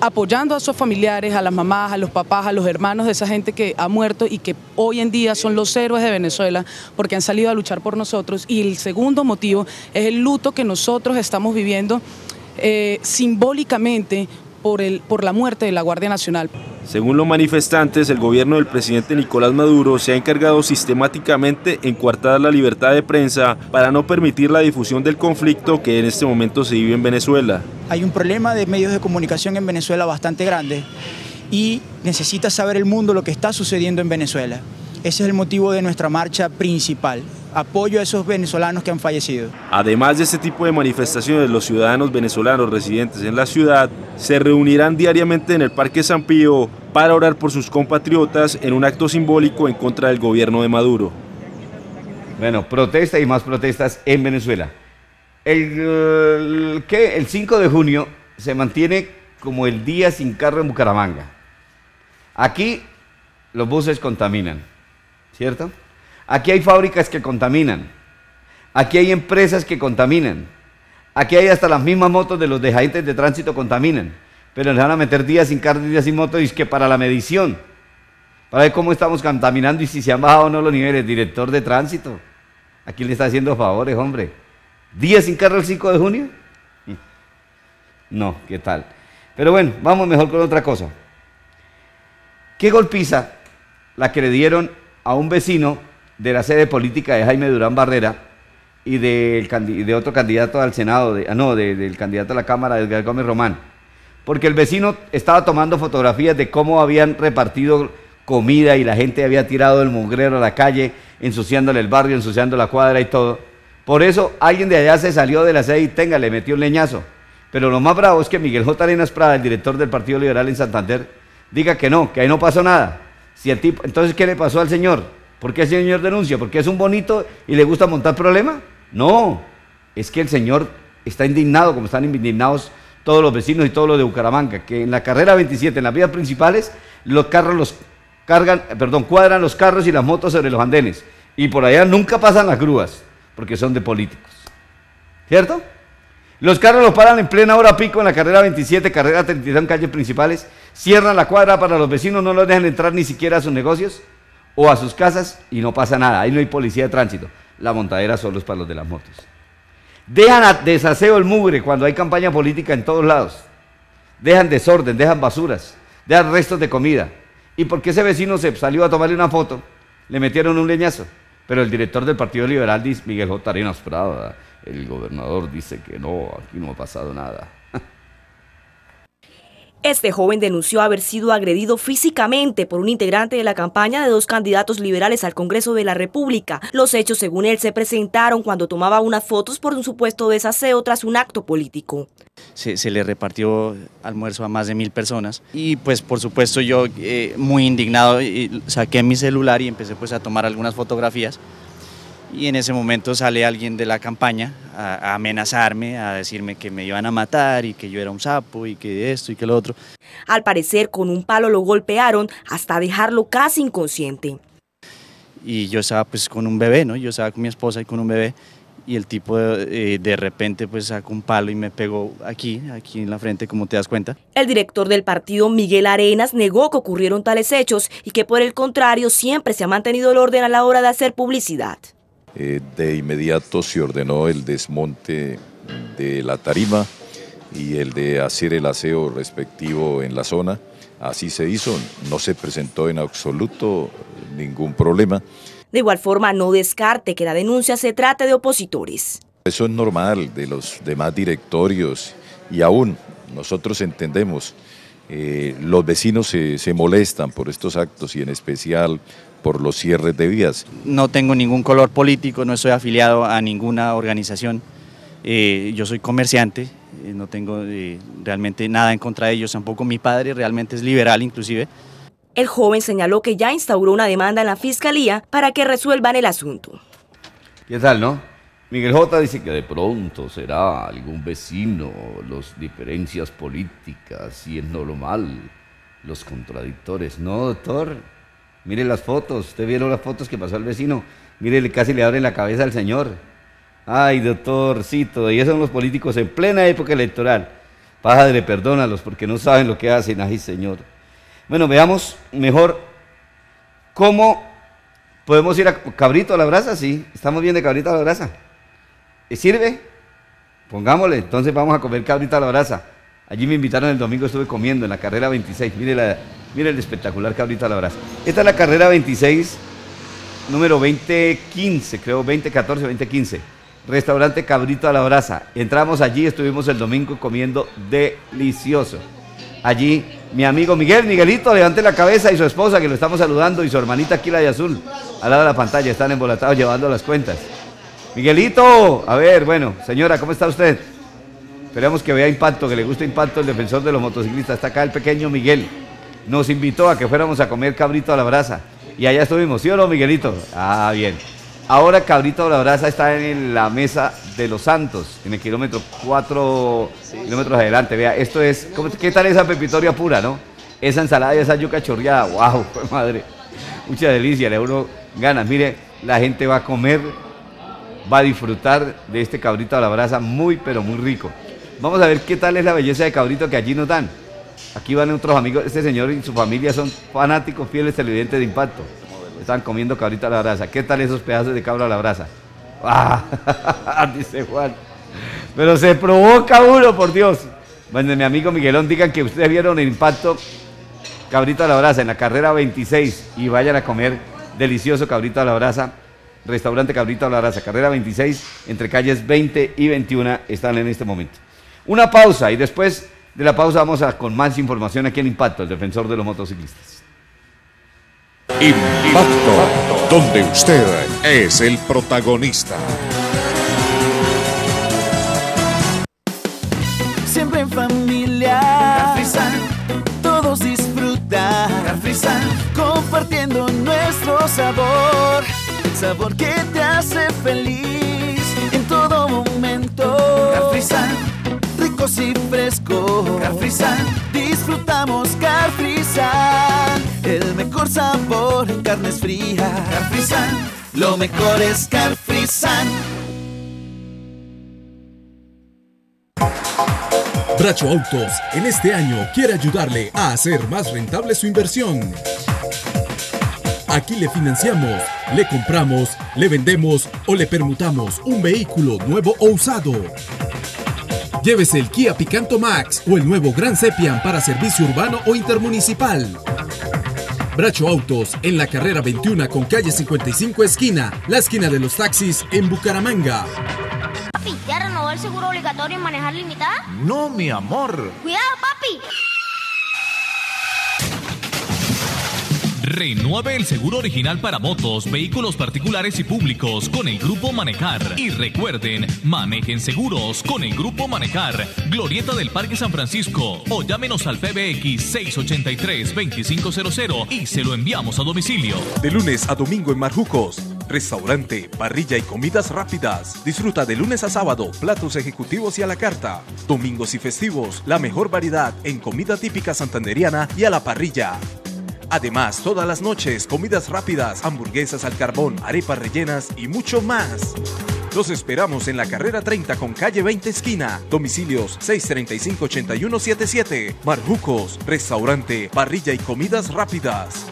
apoyando a sus familiares, a las mamás, a los papás, a los hermanos de esa gente que ha muerto y que hoy en día son los héroes de Venezuela porque han salido a luchar por nosotros. Y el segundo motivo es el luto que nosotros estamos viviendo eh, simbólicamente por, el, por la muerte de la Guardia Nacional. Según los manifestantes, el gobierno del presidente Nicolás Maduro se ha encargado sistemáticamente en coartar la libertad de prensa para no permitir la difusión del conflicto que en este momento se vive en Venezuela. Hay un problema de medios de comunicación en Venezuela bastante grande y necesita saber el mundo lo que está sucediendo en Venezuela. Ese es el motivo de nuestra marcha principal, apoyo a esos venezolanos que han fallecido. Además de este tipo de manifestaciones, los ciudadanos venezolanos residentes en la ciudad se reunirán diariamente en el Parque San Pío para orar por sus compatriotas en un acto simbólico en contra del gobierno de Maduro. Bueno, protesta y más protestas en Venezuela. El, ¿qué? el 5 de junio se mantiene como el día sin carro en Bucaramanga. Aquí los buses contaminan, ¿cierto? Aquí hay fábricas que contaminan. Aquí hay empresas que contaminan. Aquí hay hasta las mismas motos de los dejadentes de tránsito contaminan. Pero les van a meter días sin carro y días sin moto y es que para la medición. Para ver cómo estamos contaminando y si se han bajado o no los niveles. Director de tránsito. ¿A quién le está haciendo favores, hombre? ¿Días sin carro el 5 de junio? (laughs) No, ¿qué tal? Pero bueno, vamos mejor con otra cosa. ¿Qué golpiza la que le dieron a un vecino de la sede política de Jaime Durán Barrera y de otro candidato al Senado, ah, no, del candidato a la Cámara, Edgar Gómez Román. Porque el vecino estaba tomando fotografías de cómo habían repartido comida y la gente había tirado el mugrero a la calle, ensuciándole el barrio, ensuciando la cuadra y todo. Por eso alguien de allá se salió de la sede y tenga, le metió un leñazo. Pero lo más bravo es que Miguel J. Arenas Prada, el director del Partido Liberal en Santander, diga que no, que ahí no pasó nada. Si el tipo, entonces, ¿qué le pasó al señor? ¿Por qué el señor denuncia? ¿Porque es un bonito y le gusta montar problemas? No, es que el señor está indignado, como están indignados todos los vecinos y todos los de Bucaramanga, que en la carrera 27, en las vías principales, los carros los cargan, perdón, cuadran los carros y las motos sobre los andenes. Y por allá nunca pasan las grúas, porque son de políticos. ¿Cierto? Los carros los paran en plena hora pico en la carrera 27, carrera 32 en calles principales, cierran la cuadra para los vecinos, no los dejan entrar ni siquiera a sus negocios o a sus casas y no pasa nada. Ahí no hay policía de tránsito. La montadera solo es para los de las motos. Dejan desaseo el mugre cuando hay campaña política en todos lados. Dejan desorden, dejan basuras, dejan restos de comida. ¿Y porque ese vecino se salió a tomarle una foto? Le metieron un leñazo. Pero el director del Partido Liberal, Miguel J. Arenas Prada, el gobernador dice que no, aquí no ha pasado nada. Este joven denunció haber sido agredido físicamente por un integrante de la campaña de dos candidatos liberales al Congreso de la República. Los hechos, según él, se presentaron cuando tomaba unas fotos por un supuesto desaseo tras un acto político. Se, le repartió almuerzo a más de mil personas y pues por supuesto yo eh, muy indignado saqué mi celular y empecé pues a tomar algunas fotografías y en ese momento sale alguien de la campaña a, a, amenazarme, a decirme que me iban a matar y que yo era un sapo y que esto y que lo otro. Al parecer con un palo lo golpearon hasta dejarlo casi inconsciente. Y yo estaba pues con un bebé, ¿no? Yo estaba con mi esposa y con un bebé y el tipo de, de, repente pues sacó un palo y me pegó aquí, aquí en la frente, como te das cuenta. El director del partido, Miguel Arenas, negó que ocurrieron tales hechos y que por el contrario siempre se ha mantenido el orden a la hora de hacer publicidad. Eh, de inmediato se ordenó el desmonte de la tarima y el de hacer el aseo respectivo en la zona. Así se hizo, no se presentó en absoluto ningún problema. De igual forma, no descarte que la denuncia se trate de opositores. Eso es normal de los demás directorios y aún nosotros entendemos, eh, los vecinos se, se molestan por estos actos y en especial por los cierres de vías. No tengo ningún color político, no estoy afiliado a ninguna organización. Eh, yo soy comerciante, eh, no tengo eh, realmente nada en contra de ellos, tampoco mi padre realmente es liberal inclusive. El joven señaló que ya instauró una demanda en la fiscalía para que resuelvan el asunto. ¿Qué tal, no? Miguel J. dice que de pronto será algún vecino, las diferencias políticas y es normal, los contradictores. No, doctor, Mire las fotos, usted vieron las fotos que pasó el vecino. Mire, casi le abren la cabeza al señor. Ay, doctorcito, y esos son los políticos en plena época electoral. Padre, perdónalos porque no saben lo que hacen. Ay, señor. Bueno, veamos mejor cómo podemos ir a Cabrito a la brasa. Sí, estamos bien de Cabrito a la brasa. ¿Sirve? Pongámosle, entonces vamos a comer Cabrito a la brasa. Allí me invitaron el domingo, estuve comiendo en la carrera 26. Mire, la, mire el espectacular cabrito a la brasa. Esta es la carrera 26, número 2015, creo 2014, 2015. Restaurante Cabrito a la Brasa. Entramos allí, estuvimos el domingo comiendo delicioso. Allí mi amigo Miguel, Miguelito, levante la cabeza y su esposa que lo estamos saludando y su hermanita aquí la de azul, al lado de la pantalla, están embolatados llevando las cuentas. Miguelito, a ver, bueno, señora, ¿cómo está usted? Esperamos que vea impacto, que le guste impacto el defensor de los motociclistas. Está acá el pequeño Miguel. Nos invitó a que fuéramos a comer cabrito a la brasa. Y allá estuvimos, ¿sí o no, Miguelito? Ah, bien. Ahora Cabrito a la Brasa está en la mesa de los Santos, en el kilómetro 4 kilómetros adelante. Vea, esto es, ¿qué tal esa pepitoria pura, no? Esa ensalada y esa yuca chorreada, wow, (laughs) madre. Mucha delicia, le uno ganas. Mire, la gente va a comer, va a disfrutar de este cabrito a la brasa muy, pero muy rico. Vamos a ver qué tal es la belleza de cabrito que allí nos dan. Aquí van otros amigos, este señor y su familia son fanáticos fieles televidentes de impacto. Están comiendo cabrito a la brasa. ¿Qué tal esos pedazos de cabra a la brasa? ¡Ah! (laughs) Dice Juan. Pero se provoca uno, por Dios. Bueno, mi amigo Miguelón, digan que ustedes vieron el impacto cabrito a la brasa en la carrera 26 y vayan a comer delicioso cabrito a la brasa. Restaurante Cabrito a la Brasa, carrera 26, entre calles 20 y 21 están en este momento. Una pausa y después de la pausa vamos a con más información aquí en Impacto, el defensor de los motociclistas. Impacto, donde usted es el protagonista. Siempre en familia, todos disfrutan. Compartiendo nuestro sabor, el sabor que te hace feliz ricos y frescos. Carfrisan, disfrutamos Carfrisan, el mejor sabor en carnes frías. Carfrisan, lo mejor es Carfrisan. Bracho Autos en este año quiere ayudarle a hacer más rentable su inversión. Aquí le financiamos, le compramos, le vendemos o le permutamos un vehículo nuevo o usado. Llévese el Kia Picanto Max o el nuevo Gran Sepian para servicio urbano o intermunicipal. Bracho Autos en la carrera 21 con calle 55 esquina, la esquina de los taxis en Bucaramanga. Papi, ¿ya renovó el seguro obligatorio en manejar limitada? No, mi amor. ¡Cuidado, papi! Renueve el seguro original para motos, vehículos particulares y públicos con el Grupo Manejar. Y recuerden, manejen seguros con el Grupo Manejar. Glorieta del Parque San Francisco o llámenos al PBX 683-2500 y se lo enviamos a domicilio. De lunes a domingo en Marjucos. Restaurante, parrilla y comidas rápidas. Disfruta de lunes a sábado platos ejecutivos y a la carta. Domingos y festivos, la mejor variedad en comida típica santanderiana y a la parrilla. Además, todas las noches, comidas rápidas, hamburguesas al carbón, arepas rellenas y mucho más. Los esperamos en la carrera 30 con calle 20 esquina. Domicilios 635-8177. Marjucos, restaurante, parrilla y comidas rápidas.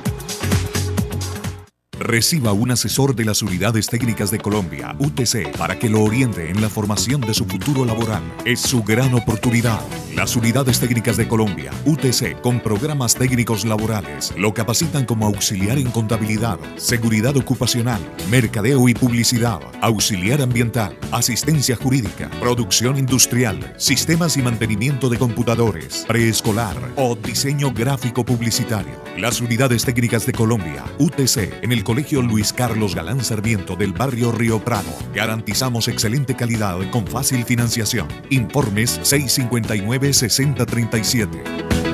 Reciba un asesor de las Unidades Técnicas de Colombia, UTC, para que lo oriente en la formación de su futuro laboral. Es su gran oportunidad. Las Unidades Técnicas de Colombia, UTC, con programas técnicos laborales, lo capacitan como auxiliar en contabilidad, seguridad ocupacional, mercadeo y publicidad, auxiliar ambiental, asistencia jurídica, producción industrial, sistemas y mantenimiento de computadores, preescolar o diseño gráfico publicitario. Las Unidades Técnicas de Colombia, UTC, en el Colegio Luis Carlos Galán Sarmiento del barrio Río Prado. Garantizamos excelente calidad con fácil financiación. Informes 659-6037.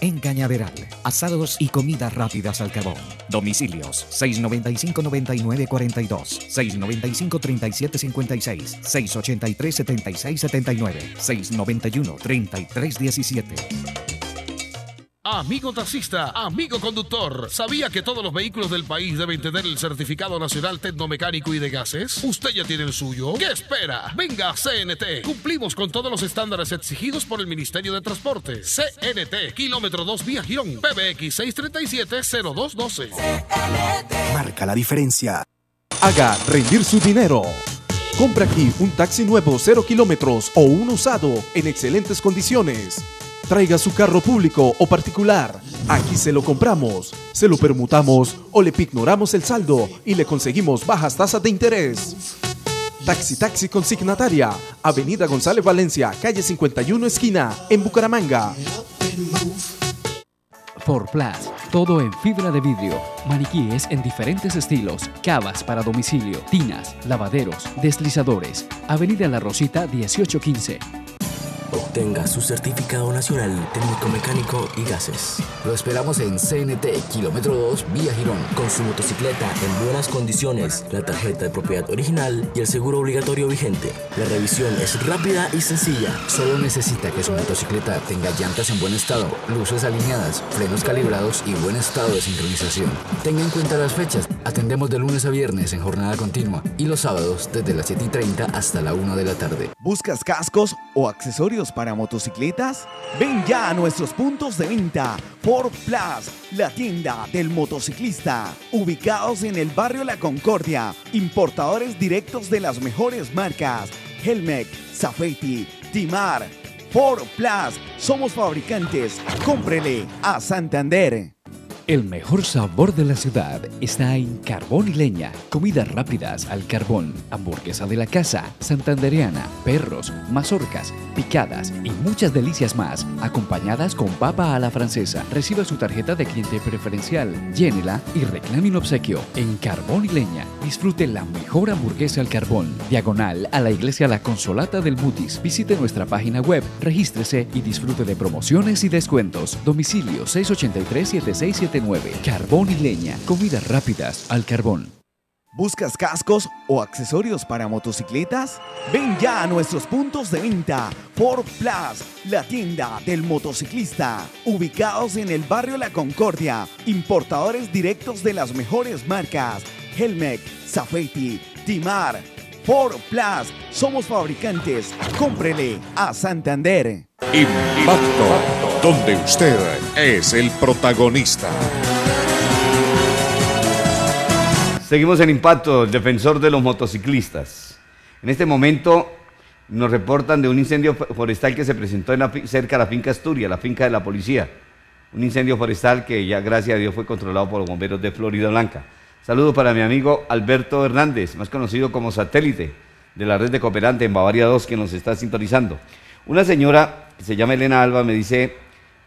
en Cañaveral. Asados y comidas rápidas al carbón. Domicilios 695-9942, 695-3756, 683-7679, 691-3317. Amigo taxista, amigo conductor, ¿sabía que todos los vehículos del país deben tener el certificado nacional tecnomecánico y de gases? ¿Usted ya tiene el suyo? ¿Qué espera? Venga a CNT. Cumplimos con todos los estándares exigidos por el Ministerio de Transporte. CNT, kilómetro 2 vía Girón, PBX 637-0212. Marca la diferencia. Haga rendir su dinero. Compra aquí un taxi nuevo 0 kilómetros o un usado en excelentes condiciones. Traiga su carro público o particular. Aquí se lo compramos, se lo permutamos o le pignoramos el saldo y le conseguimos bajas tasas de interés. Taxi Taxi Consignataria, Avenida González Valencia, calle 51 esquina, en Bucaramanga. For Plus, todo en fibra de vidrio, maniquíes en diferentes estilos, cavas para domicilio, tinas, lavaderos, deslizadores. Avenida La Rosita 1815. Obtenga su certificado nacional técnico mecánico y gases. Lo esperamos en CNT, kilómetro 2, vía Girón. Con su motocicleta en buenas condiciones, la tarjeta de propiedad original y el seguro obligatorio vigente. La revisión es rápida y sencilla. Solo necesita que su motocicleta tenga llantas en buen estado, luces alineadas, frenos calibrados y buen estado de sincronización. Tenga en cuenta las fechas. Atendemos de lunes a viernes en jornada continua y los sábados desde las 7 y 30 hasta la 1 de la tarde. ¿Buscas cascos o accesorios para motocicletas? Ven ya a nuestros puntos de venta por Plus, la tienda del motociclista, ubicados en el barrio La Concordia, importadores directos de las mejores marcas, Helmec, Safety, Timar, por Plus, somos fabricantes, cómprele a Santander. El mejor sabor de la ciudad está en Carbón y Leña. Comidas rápidas al carbón, hamburguesa de la casa, santandereana, perros, mazorcas, picadas y muchas delicias más, acompañadas con papa a la francesa. Reciba su tarjeta de cliente preferencial, llénela y reclame un obsequio. En Carbón y Leña, disfrute la mejor hamburguesa al carbón. Diagonal a la iglesia La Consolata del Mutis. Visite nuestra página web, regístrese y disfrute de promociones y descuentos. Domicilio 683-7679. Carbón y leña. Comidas rápidas al carbón. ¿Buscas cascos o accesorios para motocicletas? Ven ya a nuestros puntos de venta por Plus, la tienda del motociclista, ubicados en el barrio La Concordia, importadores directos de las mejores marcas, Helmec, Safety, Timar, por Plus, somos fabricantes, cómprele a Santander. Impacto, donde usted es el protagonista. Seguimos en Impacto, el defensor de los motociclistas. En este momento nos reportan de un incendio forestal que se presentó en la, cerca de la finca Asturia, la finca de la policía. Un incendio forestal que ya, gracias a Dios, fue controlado por los bomberos de Florida Blanca. Saludo para mi amigo Alberto Hernández, más conocido como satélite de la red de cooperante en Bavaria 2, que nos está sintonizando. Una señora, que se llama Elena Alba, me dice,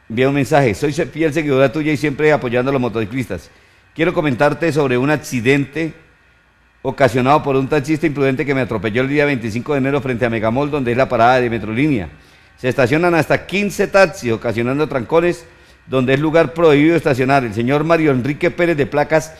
envía un mensaje, soy fiel seguidora tuya y siempre apoyando a los motociclistas. Quiero comentarte sobre un accidente ocasionado por un taxista imprudente que me atropelló el día 25 de enero frente a Megamol, donde es la parada de Metrolínea. Se estacionan hasta 15 taxis, ocasionando trancones, donde es lugar prohibido estacionar. El señor Mario Enrique Pérez de placas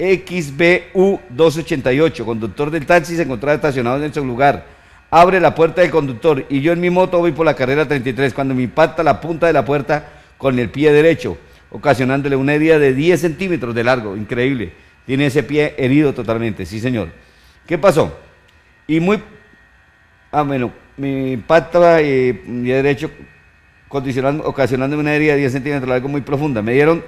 XBU 288, conductor del taxi, se encontraba estacionado en ese lugar. Abre la puerta del conductor y yo en mi moto voy por la carrera 33 cuando me impacta la punta de la puerta con el pie derecho, ocasionándole una herida de 10 centímetros de largo. Increíble. Tiene ese pie herido totalmente, sí señor. ¿Qué pasó? Y muy... Ah, bueno, me impacta eh, mi derecho condicionando, ocasionando una herida de 10 centímetros de largo muy profunda. Me dieron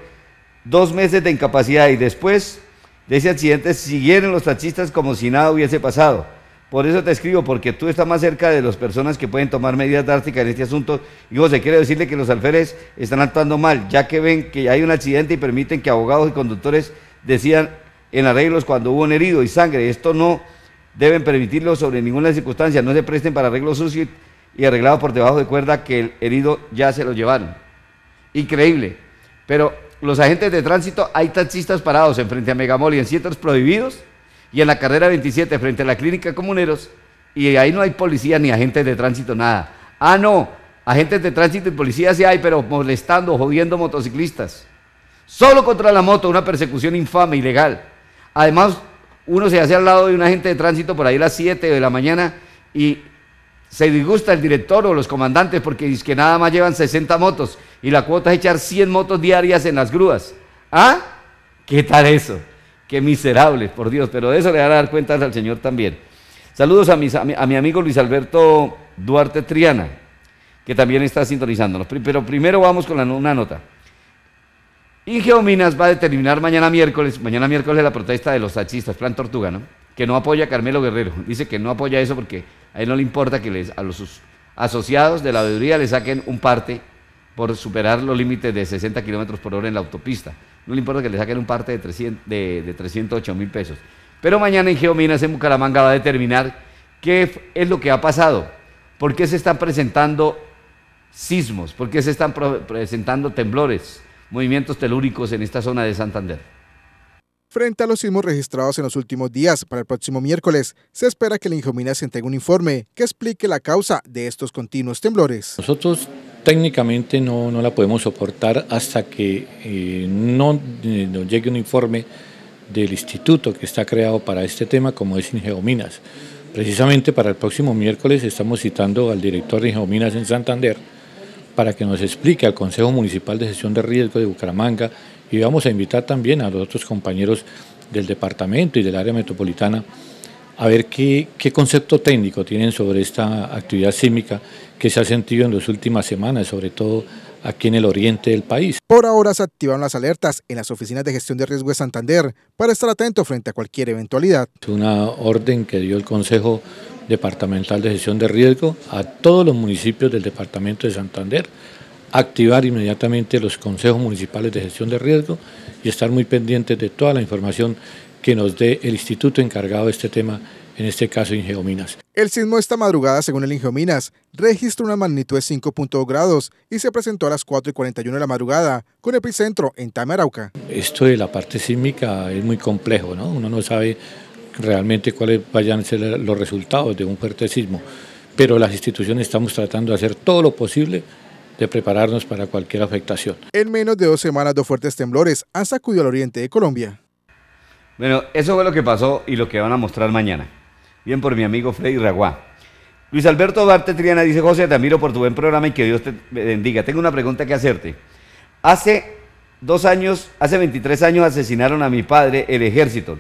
dos meses de incapacidad y después de ese accidente siguieron los taxistas como si nada hubiese pasado. Por eso te escribo, porque tú estás más cerca de las personas que pueden tomar medidas drásticas en este asunto. Y José, quiero decirle que los alférez están actuando mal, ya que ven que hay un accidente y permiten que abogados y conductores decidan en arreglos cuando hubo un herido y sangre. Esto no deben permitirlo sobre ninguna circunstancia. No se presten para arreglos sucios y arreglados por debajo de cuerda que el herido ya se lo llevaron. Increíble. Pero los agentes de tránsito, hay taxistas parados en frente a Megamol y en centros prohibidos y en la carrera 27 frente a la clínica Comuneros y ahí no hay policía ni agentes de tránsito, nada. Ah, no, agentes de tránsito y policía sí hay, pero molestando, jodiendo motociclistas. Solo contra la moto, una persecución infame, ilegal. Además, uno se hace al lado de un agente de tránsito por ahí a las 7 de la mañana y se disgusta el director o los comandantes porque dice que nada más llevan 60 motos y la cuota es echar 100 motos diarias en las grúas. ¿Ah? ¿Qué tal eso? Qué miserables, por Dios, pero de eso le van a dar cuenta al Señor también. Saludos a, mi, amigo Luis Alberto Duarte Triana, que también está sintonizándonos. Pero primero vamos con una nota. Ingeominas va a determinar mañana miércoles, mañana miércoles la protesta de los taxistas, Plan Tortuga, ¿no? Que no apoya a Carmelo Guerrero. Dice que no apoya eso porque a él no le importa que a los asociados de la veeduría le saquen un parte por superar los límites de 60 kilómetros por hora en la autopista. No le importa que le saquen un parte de, 300, de, 308 mil pesos. Pero mañana en Geominas en Bucaramanga va a determinar qué es lo que ha pasado. ¿Por qué se están presentando sismos? ¿Por qué se están presentando temblores, movimientos telúricos en esta zona de Santander? Frente a los sismos registrados en los últimos días, para el próximo miércoles, se espera que la Ingeominas entregue un informe que explique la causa de estos continuos temblores. Nosotros técnicamente no, no la podemos soportar hasta que eh, no eh, nos llegue un informe del instituto que está creado para este tema, como es Ingeominas. Precisamente para el próximo miércoles estamos citando al director de Ingeominas en Santander para que nos explique al Consejo Municipal de Gestión de Riesgo de Bucaramanga y vamos a invitar también a los otros compañeros del departamento y del área metropolitana a ver qué, qué concepto técnico tienen sobre esta actividad sísmica que se ha sentido en las últimas semanas, sobre todo aquí en el oriente del país. Por ahora se activaron las alertas en las oficinas de gestión de riesgo de Santander para estar atento frente a cualquier eventualidad. Es una orden que dio el Consejo Departamental de Gestión de Riesgo a todos los municipios del departamento de Santander, activar inmediatamente los consejos municipales de gestión de riesgo y estar muy pendientes de toda la información que nos dé el instituto encargado de este tema, en este caso Ingeominas. El sismo esta madrugada, según el Ingeominas, registró una magnitud de 5.2 grados y se presentó a las 4 y 41 de la madrugada, con epicentro en Tamarauca. Esto de la parte sísmica es muy complejo, ¿no? Uno no sabe realmente cuáles vayan a ser los resultados de un fuerte sismo, pero las instituciones estamos tratando de hacer todo lo posible de prepararnos para cualquier afectación. En menos de dos semanas, dos fuertes temblores han sacudido al oriente de Colombia. Bueno, eso fue lo que pasó y lo que van a mostrar mañana. Bien por mi amigo Freddy Raguá. Luis Alberto Duarte Triana dice, José, te admiro por tu buen programa y que Dios te bendiga. Tengo una pregunta que hacerte. Hace dos años, hace 23 años asesinaron a mi padre el ejército,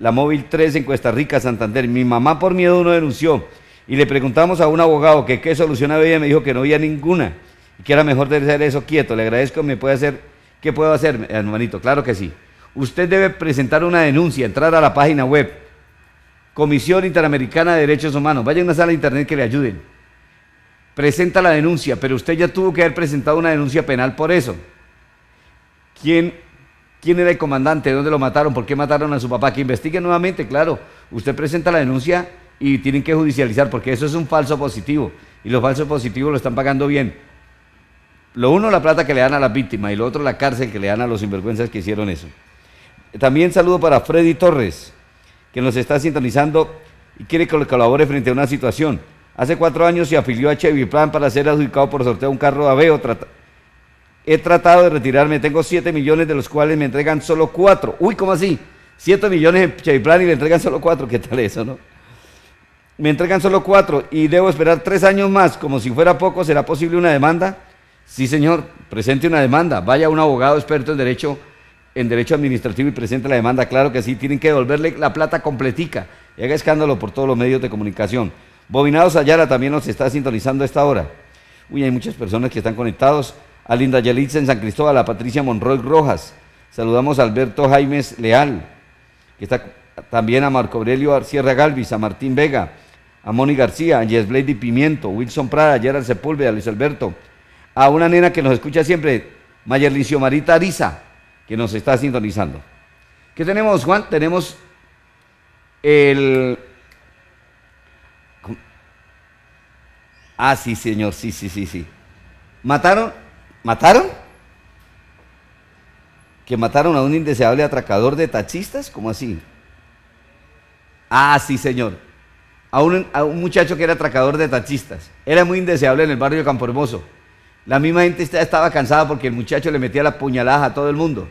la móvil 3 en Costa Rica, Santander. Mi mamá por miedo no denunció y le preguntamos a un abogado que qué solución había y me dijo que no había ninguna y que era mejor hacer eso quieto. Le agradezco, ¿me puede hacer? ¿Qué puedo hacer, hermanito? Claro que sí usted debe presentar una denuncia, entrar a la página web, Comisión Interamericana de Derechos Humanos, vaya a una sala de internet que le ayuden. Presenta la denuncia, pero usted ya tuvo que haber presentado una denuncia penal por eso. Quien ¿Quién era el comandante? ¿Dónde lo mataron? ¿Por qué mataron a su papá? Que investiguen nuevamente, claro. Usted presenta la denuncia y tienen que judicializar porque eso es un falso positivo. Y los falsos positivos lo están pagando bien. Lo uno, la plata que le dan a las víctimas y lo otro, la cárcel que le dan a los sinvergüenzas que hicieron eso. También saludo para Freddy Torres, que nos está sintonizando y quiere que le colabore frente a una situación. Hace cuatro años se afilió a Chevy Plan para ser adjudicado por sorteo un carro de Aveo. He tratado de retirarme, tengo 7 millones de los cuales me entregan solo 4. Uy, ¿cómo así? 7 millones en Cheviplan y me entregan solo 4. ¿Qué tal eso, no? Me entregan solo 4 y debo esperar 3 años más, como si fuera poco, ¿será posible una demanda? Sí, señor, presente una demanda. Vaya un abogado experto en derecho, en derecho administrativo y presente la demanda. Claro que sí, tienen que devolverle la plata completica y haga escándalo por todos los medios de comunicación. Bobinados Ayala también nos está sintonizando a esta hora. Uy, hay muchas personas que están conectados a Linda Yelitza en San Cristóbal, a Patricia Monroy Rojas. Saludamos a Alberto Jaimes Leal, que está también a Marco Aurelio Sierra Galvis, a Martín Vega, a Moni García, a Yesblady Pimiento, Wilson Prada, a Gerald Sepúlveda, a Luis Alberto, a una nena que nos escucha siempre, Mayerlicio Marita Ariza, que nos está sintonizando. ¿Qué tenemos, Juan? Tenemos el... Ah, sí, señor, sí, sí, sí, sí. Mataron ¿Mataron? ¿Que mataron a un indeseable atracador de taxistas? ¿Cómo así? Ah, sí, señor. A un, muchacho que era atracador de taxistas. Era muy indeseable en el barrio Campo Hermoso. La misma gente estaba cansada porque el muchacho le metía la puñalada a todo el mundo.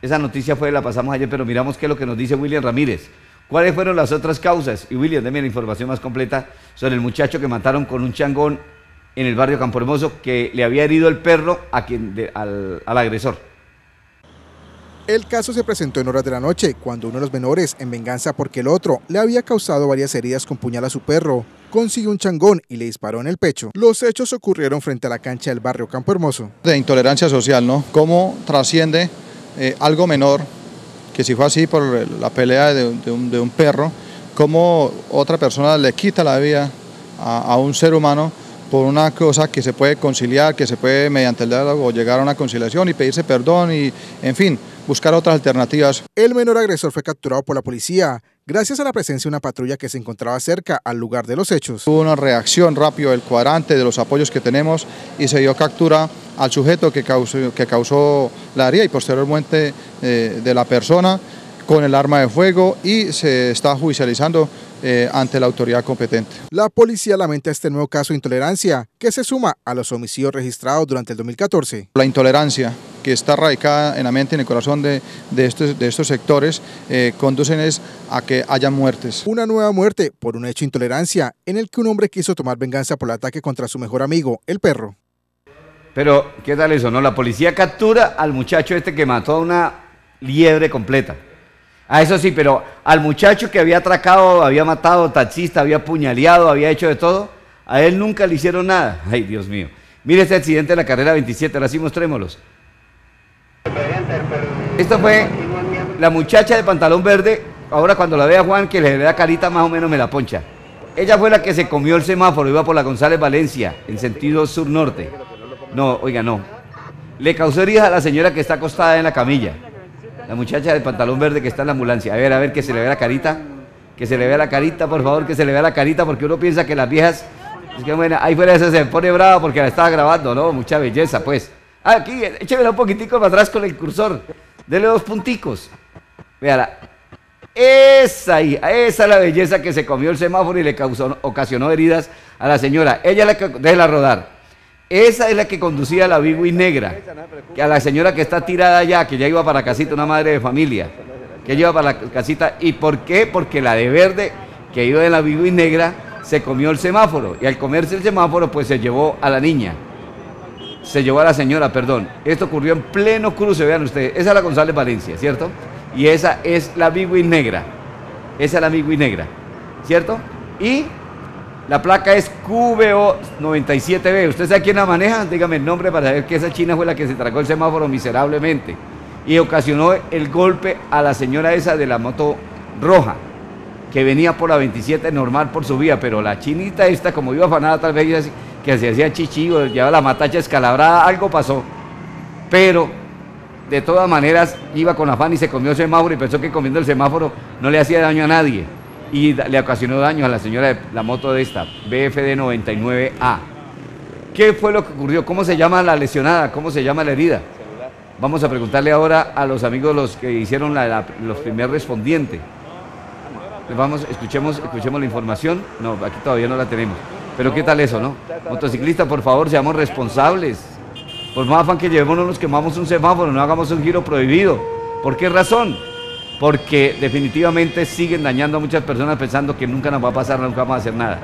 Esa noticia fue, la pasamos ayer, pero miramos qué es lo que nos dice William Ramírez. ¿Cuáles fueron las otras causas? Y William, déme la información más completa sobre el muchacho que mataron con un changón en el barrio Campo Hermoso que le había herido el perro a quien, al, al agresor. El caso se presentó en horas de la noche, cuando uno de los menores, en venganza porque el otro le había causado varias heridas con puñal a su perro, consiguió un changón y le disparó en el pecho. Los hechos ocurrieron frente a la cancha del barrio Campo Hermoso. De intolerancia social, ¿no? ¿Cómo trasciende eh, algo menor, que si fue así por la pelea de, un, de un, perro, cómo otra persona le quita la vida a, a un ser humano por una cosa que se puede conciliar, que se puede mediante el diálogo llegar a una conciliación y pedirse perdón y, en fin, buscar otras alternativas. El menor agresor fue capturado por la policía gracias a la presencia de una patrulla que se encontraba cerca al lugar de los hechos. Hubo una reacción rápida del cuadrante, de los apoyos que tenemos y se dio captura al sujeto que causó, que causó la herida y posteriormente eh, de la persona con el arma de fuego y se está judicializando eh, ante la autoridad competente. La policía lamenta este nuevo caso de intolerancia que se suma a los homicidios registrados durante el 2014. La intolerancia que está radicada en la mente y en el corazón de, de, estos, de estos, sectores eh, conducen es a que haya muertes. Una nueva muerte por un hecho de intolerancia en el que un hombre quiso tomar venganza por el ataque contra su mejor amigo, el perro. Pero, ¿qué tal eso? No, la policía captura al muchacho este que mató a una liebre completa. A eso sí, pero al muchacho que había atracado, había matado taxista, había puñaleado, había hecho de todo, a él nunca le hicieron nada. Ay, Dios mío. Mire este accidente de la carrera 27, ahora sí mostrémoslos. Esto fue la muchacha de pantalón verde, ahora cuando la vea Juan, que le da carita más o menos me la poncha. Ella fue la que se comió el semáforo, iba por la González Valencia, en sentido sur-norte. No, oiga, no. Le causó heridas a la señora que está acostada en la camilla. La muchacha del pantalón verde que está en la ambulancia. A ver, a ver, que se le vea la carita. Que se le vea la carita, por favor, que se le vea la carita, porque uno piensa que las viejas. Es que bueno, ahí fuera eso se pone brava porque la estaba grabando, ¿no? Mucha belleza, pues. Ah, aquí, échemela un poquitico para atrás con el cursor. Dele dos punticos. Véala. Esa, esa es la belleza que se comió el semáforo y le causó, ocasionó heridas a la señora. Ella la déjela rodar. Esa es la que conducía a la Bigui negra, que a la señora que está tirada allá, que ya iba para la casita, una madre de familia, que iba para la casita. ¿Y por qué? Porque la de verde, que iba en la Bigui negra, se comió el semáforo. Y al comerse el semáforo, pues se llevó a la niña. Se llevó a la señora, perdón. Esto ocurrió en pleno cruce, vean ustedes. Esa es la González Valencia, ¿cierto? Y esa es la Bigui negra. Esa es la Bigui negra, ¿cierto? Y la placa es QBO97B. ¿Usted sabe quién la maneja? Dígame el nombre para saber que esa china fue la que se tragó el semáforo miserablemente y ocasionó el golpe a la señora esa de la moto roja que venía por la 27 normal por su vía, pero la chinita esta, como iba afanada tal vez que se hacía chichi o llevaba la matacha escalabrada, algo pasó. Pero de todas maneras iba con afán y se comió el semáforo y pensó que comiendo el semáforo no le hacía daño a nadie. Y le ocasionó daño a la señora de la moto de esta, BFD 99A. ¿Qué fue lo que ocurrió? ¿Cómo se llama la lesionada? ¿Cómo se llama la herida? Vamos a preguntarle ahora a los amigos los que hicieron los primeros respondientes. Vamos, escuchemos, escuchemos la información. No, aquí todavía no la tenemos. Pero ¿qué tal eso, no? Motociclista, por favor, seamos responsables. Por más afán que llevemos, no nos quemamos un semáforo, no hagamos un giro prohibido. ¿Por qué razón? Porque definitivamente siguen dañando a muchas personas pensando que nunca nos va a pasar, nunca vamos a hacer nada.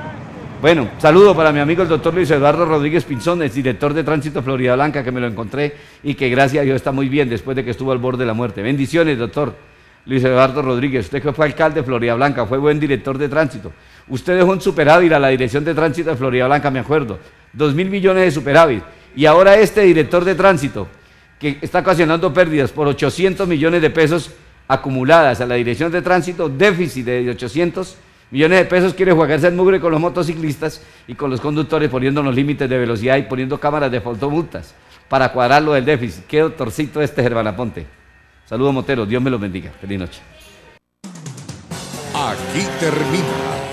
Bueno, saludo para mi amigo el doctor Luis Eduardo Rodríguez Pinzón, el director de Tránsito Florida Blanca, que me lo encontré y que gracias a Dios está muy bien después de que estuvo al borde de la muerte. Bendiciones, doctor. Luis Eduardo Rodríguez, usted que fue alcalde de Florida Blanca, fue buen director de tránsito. Usted dejó un superávit a la dirección de tránsito de Florida Blanca, me acuerdo. Dos mil millones de superávit. Y ahora este director de tránsito, que está ocasionando pérdidas por 800 millones de pesos acumuladas a la dirección de tránsito, déficit de 800 millones de pesos, quiere jugarse el mugre con los motociclistas y con los conductores poniendo los límites de velocidad y poniendo cámaras de fotomultas para cuadrarlo del déficit. Qué doctorcito este Germán Aponte. Saludos Motero, Dios me los bendiga. Feliz noche. Aquí termina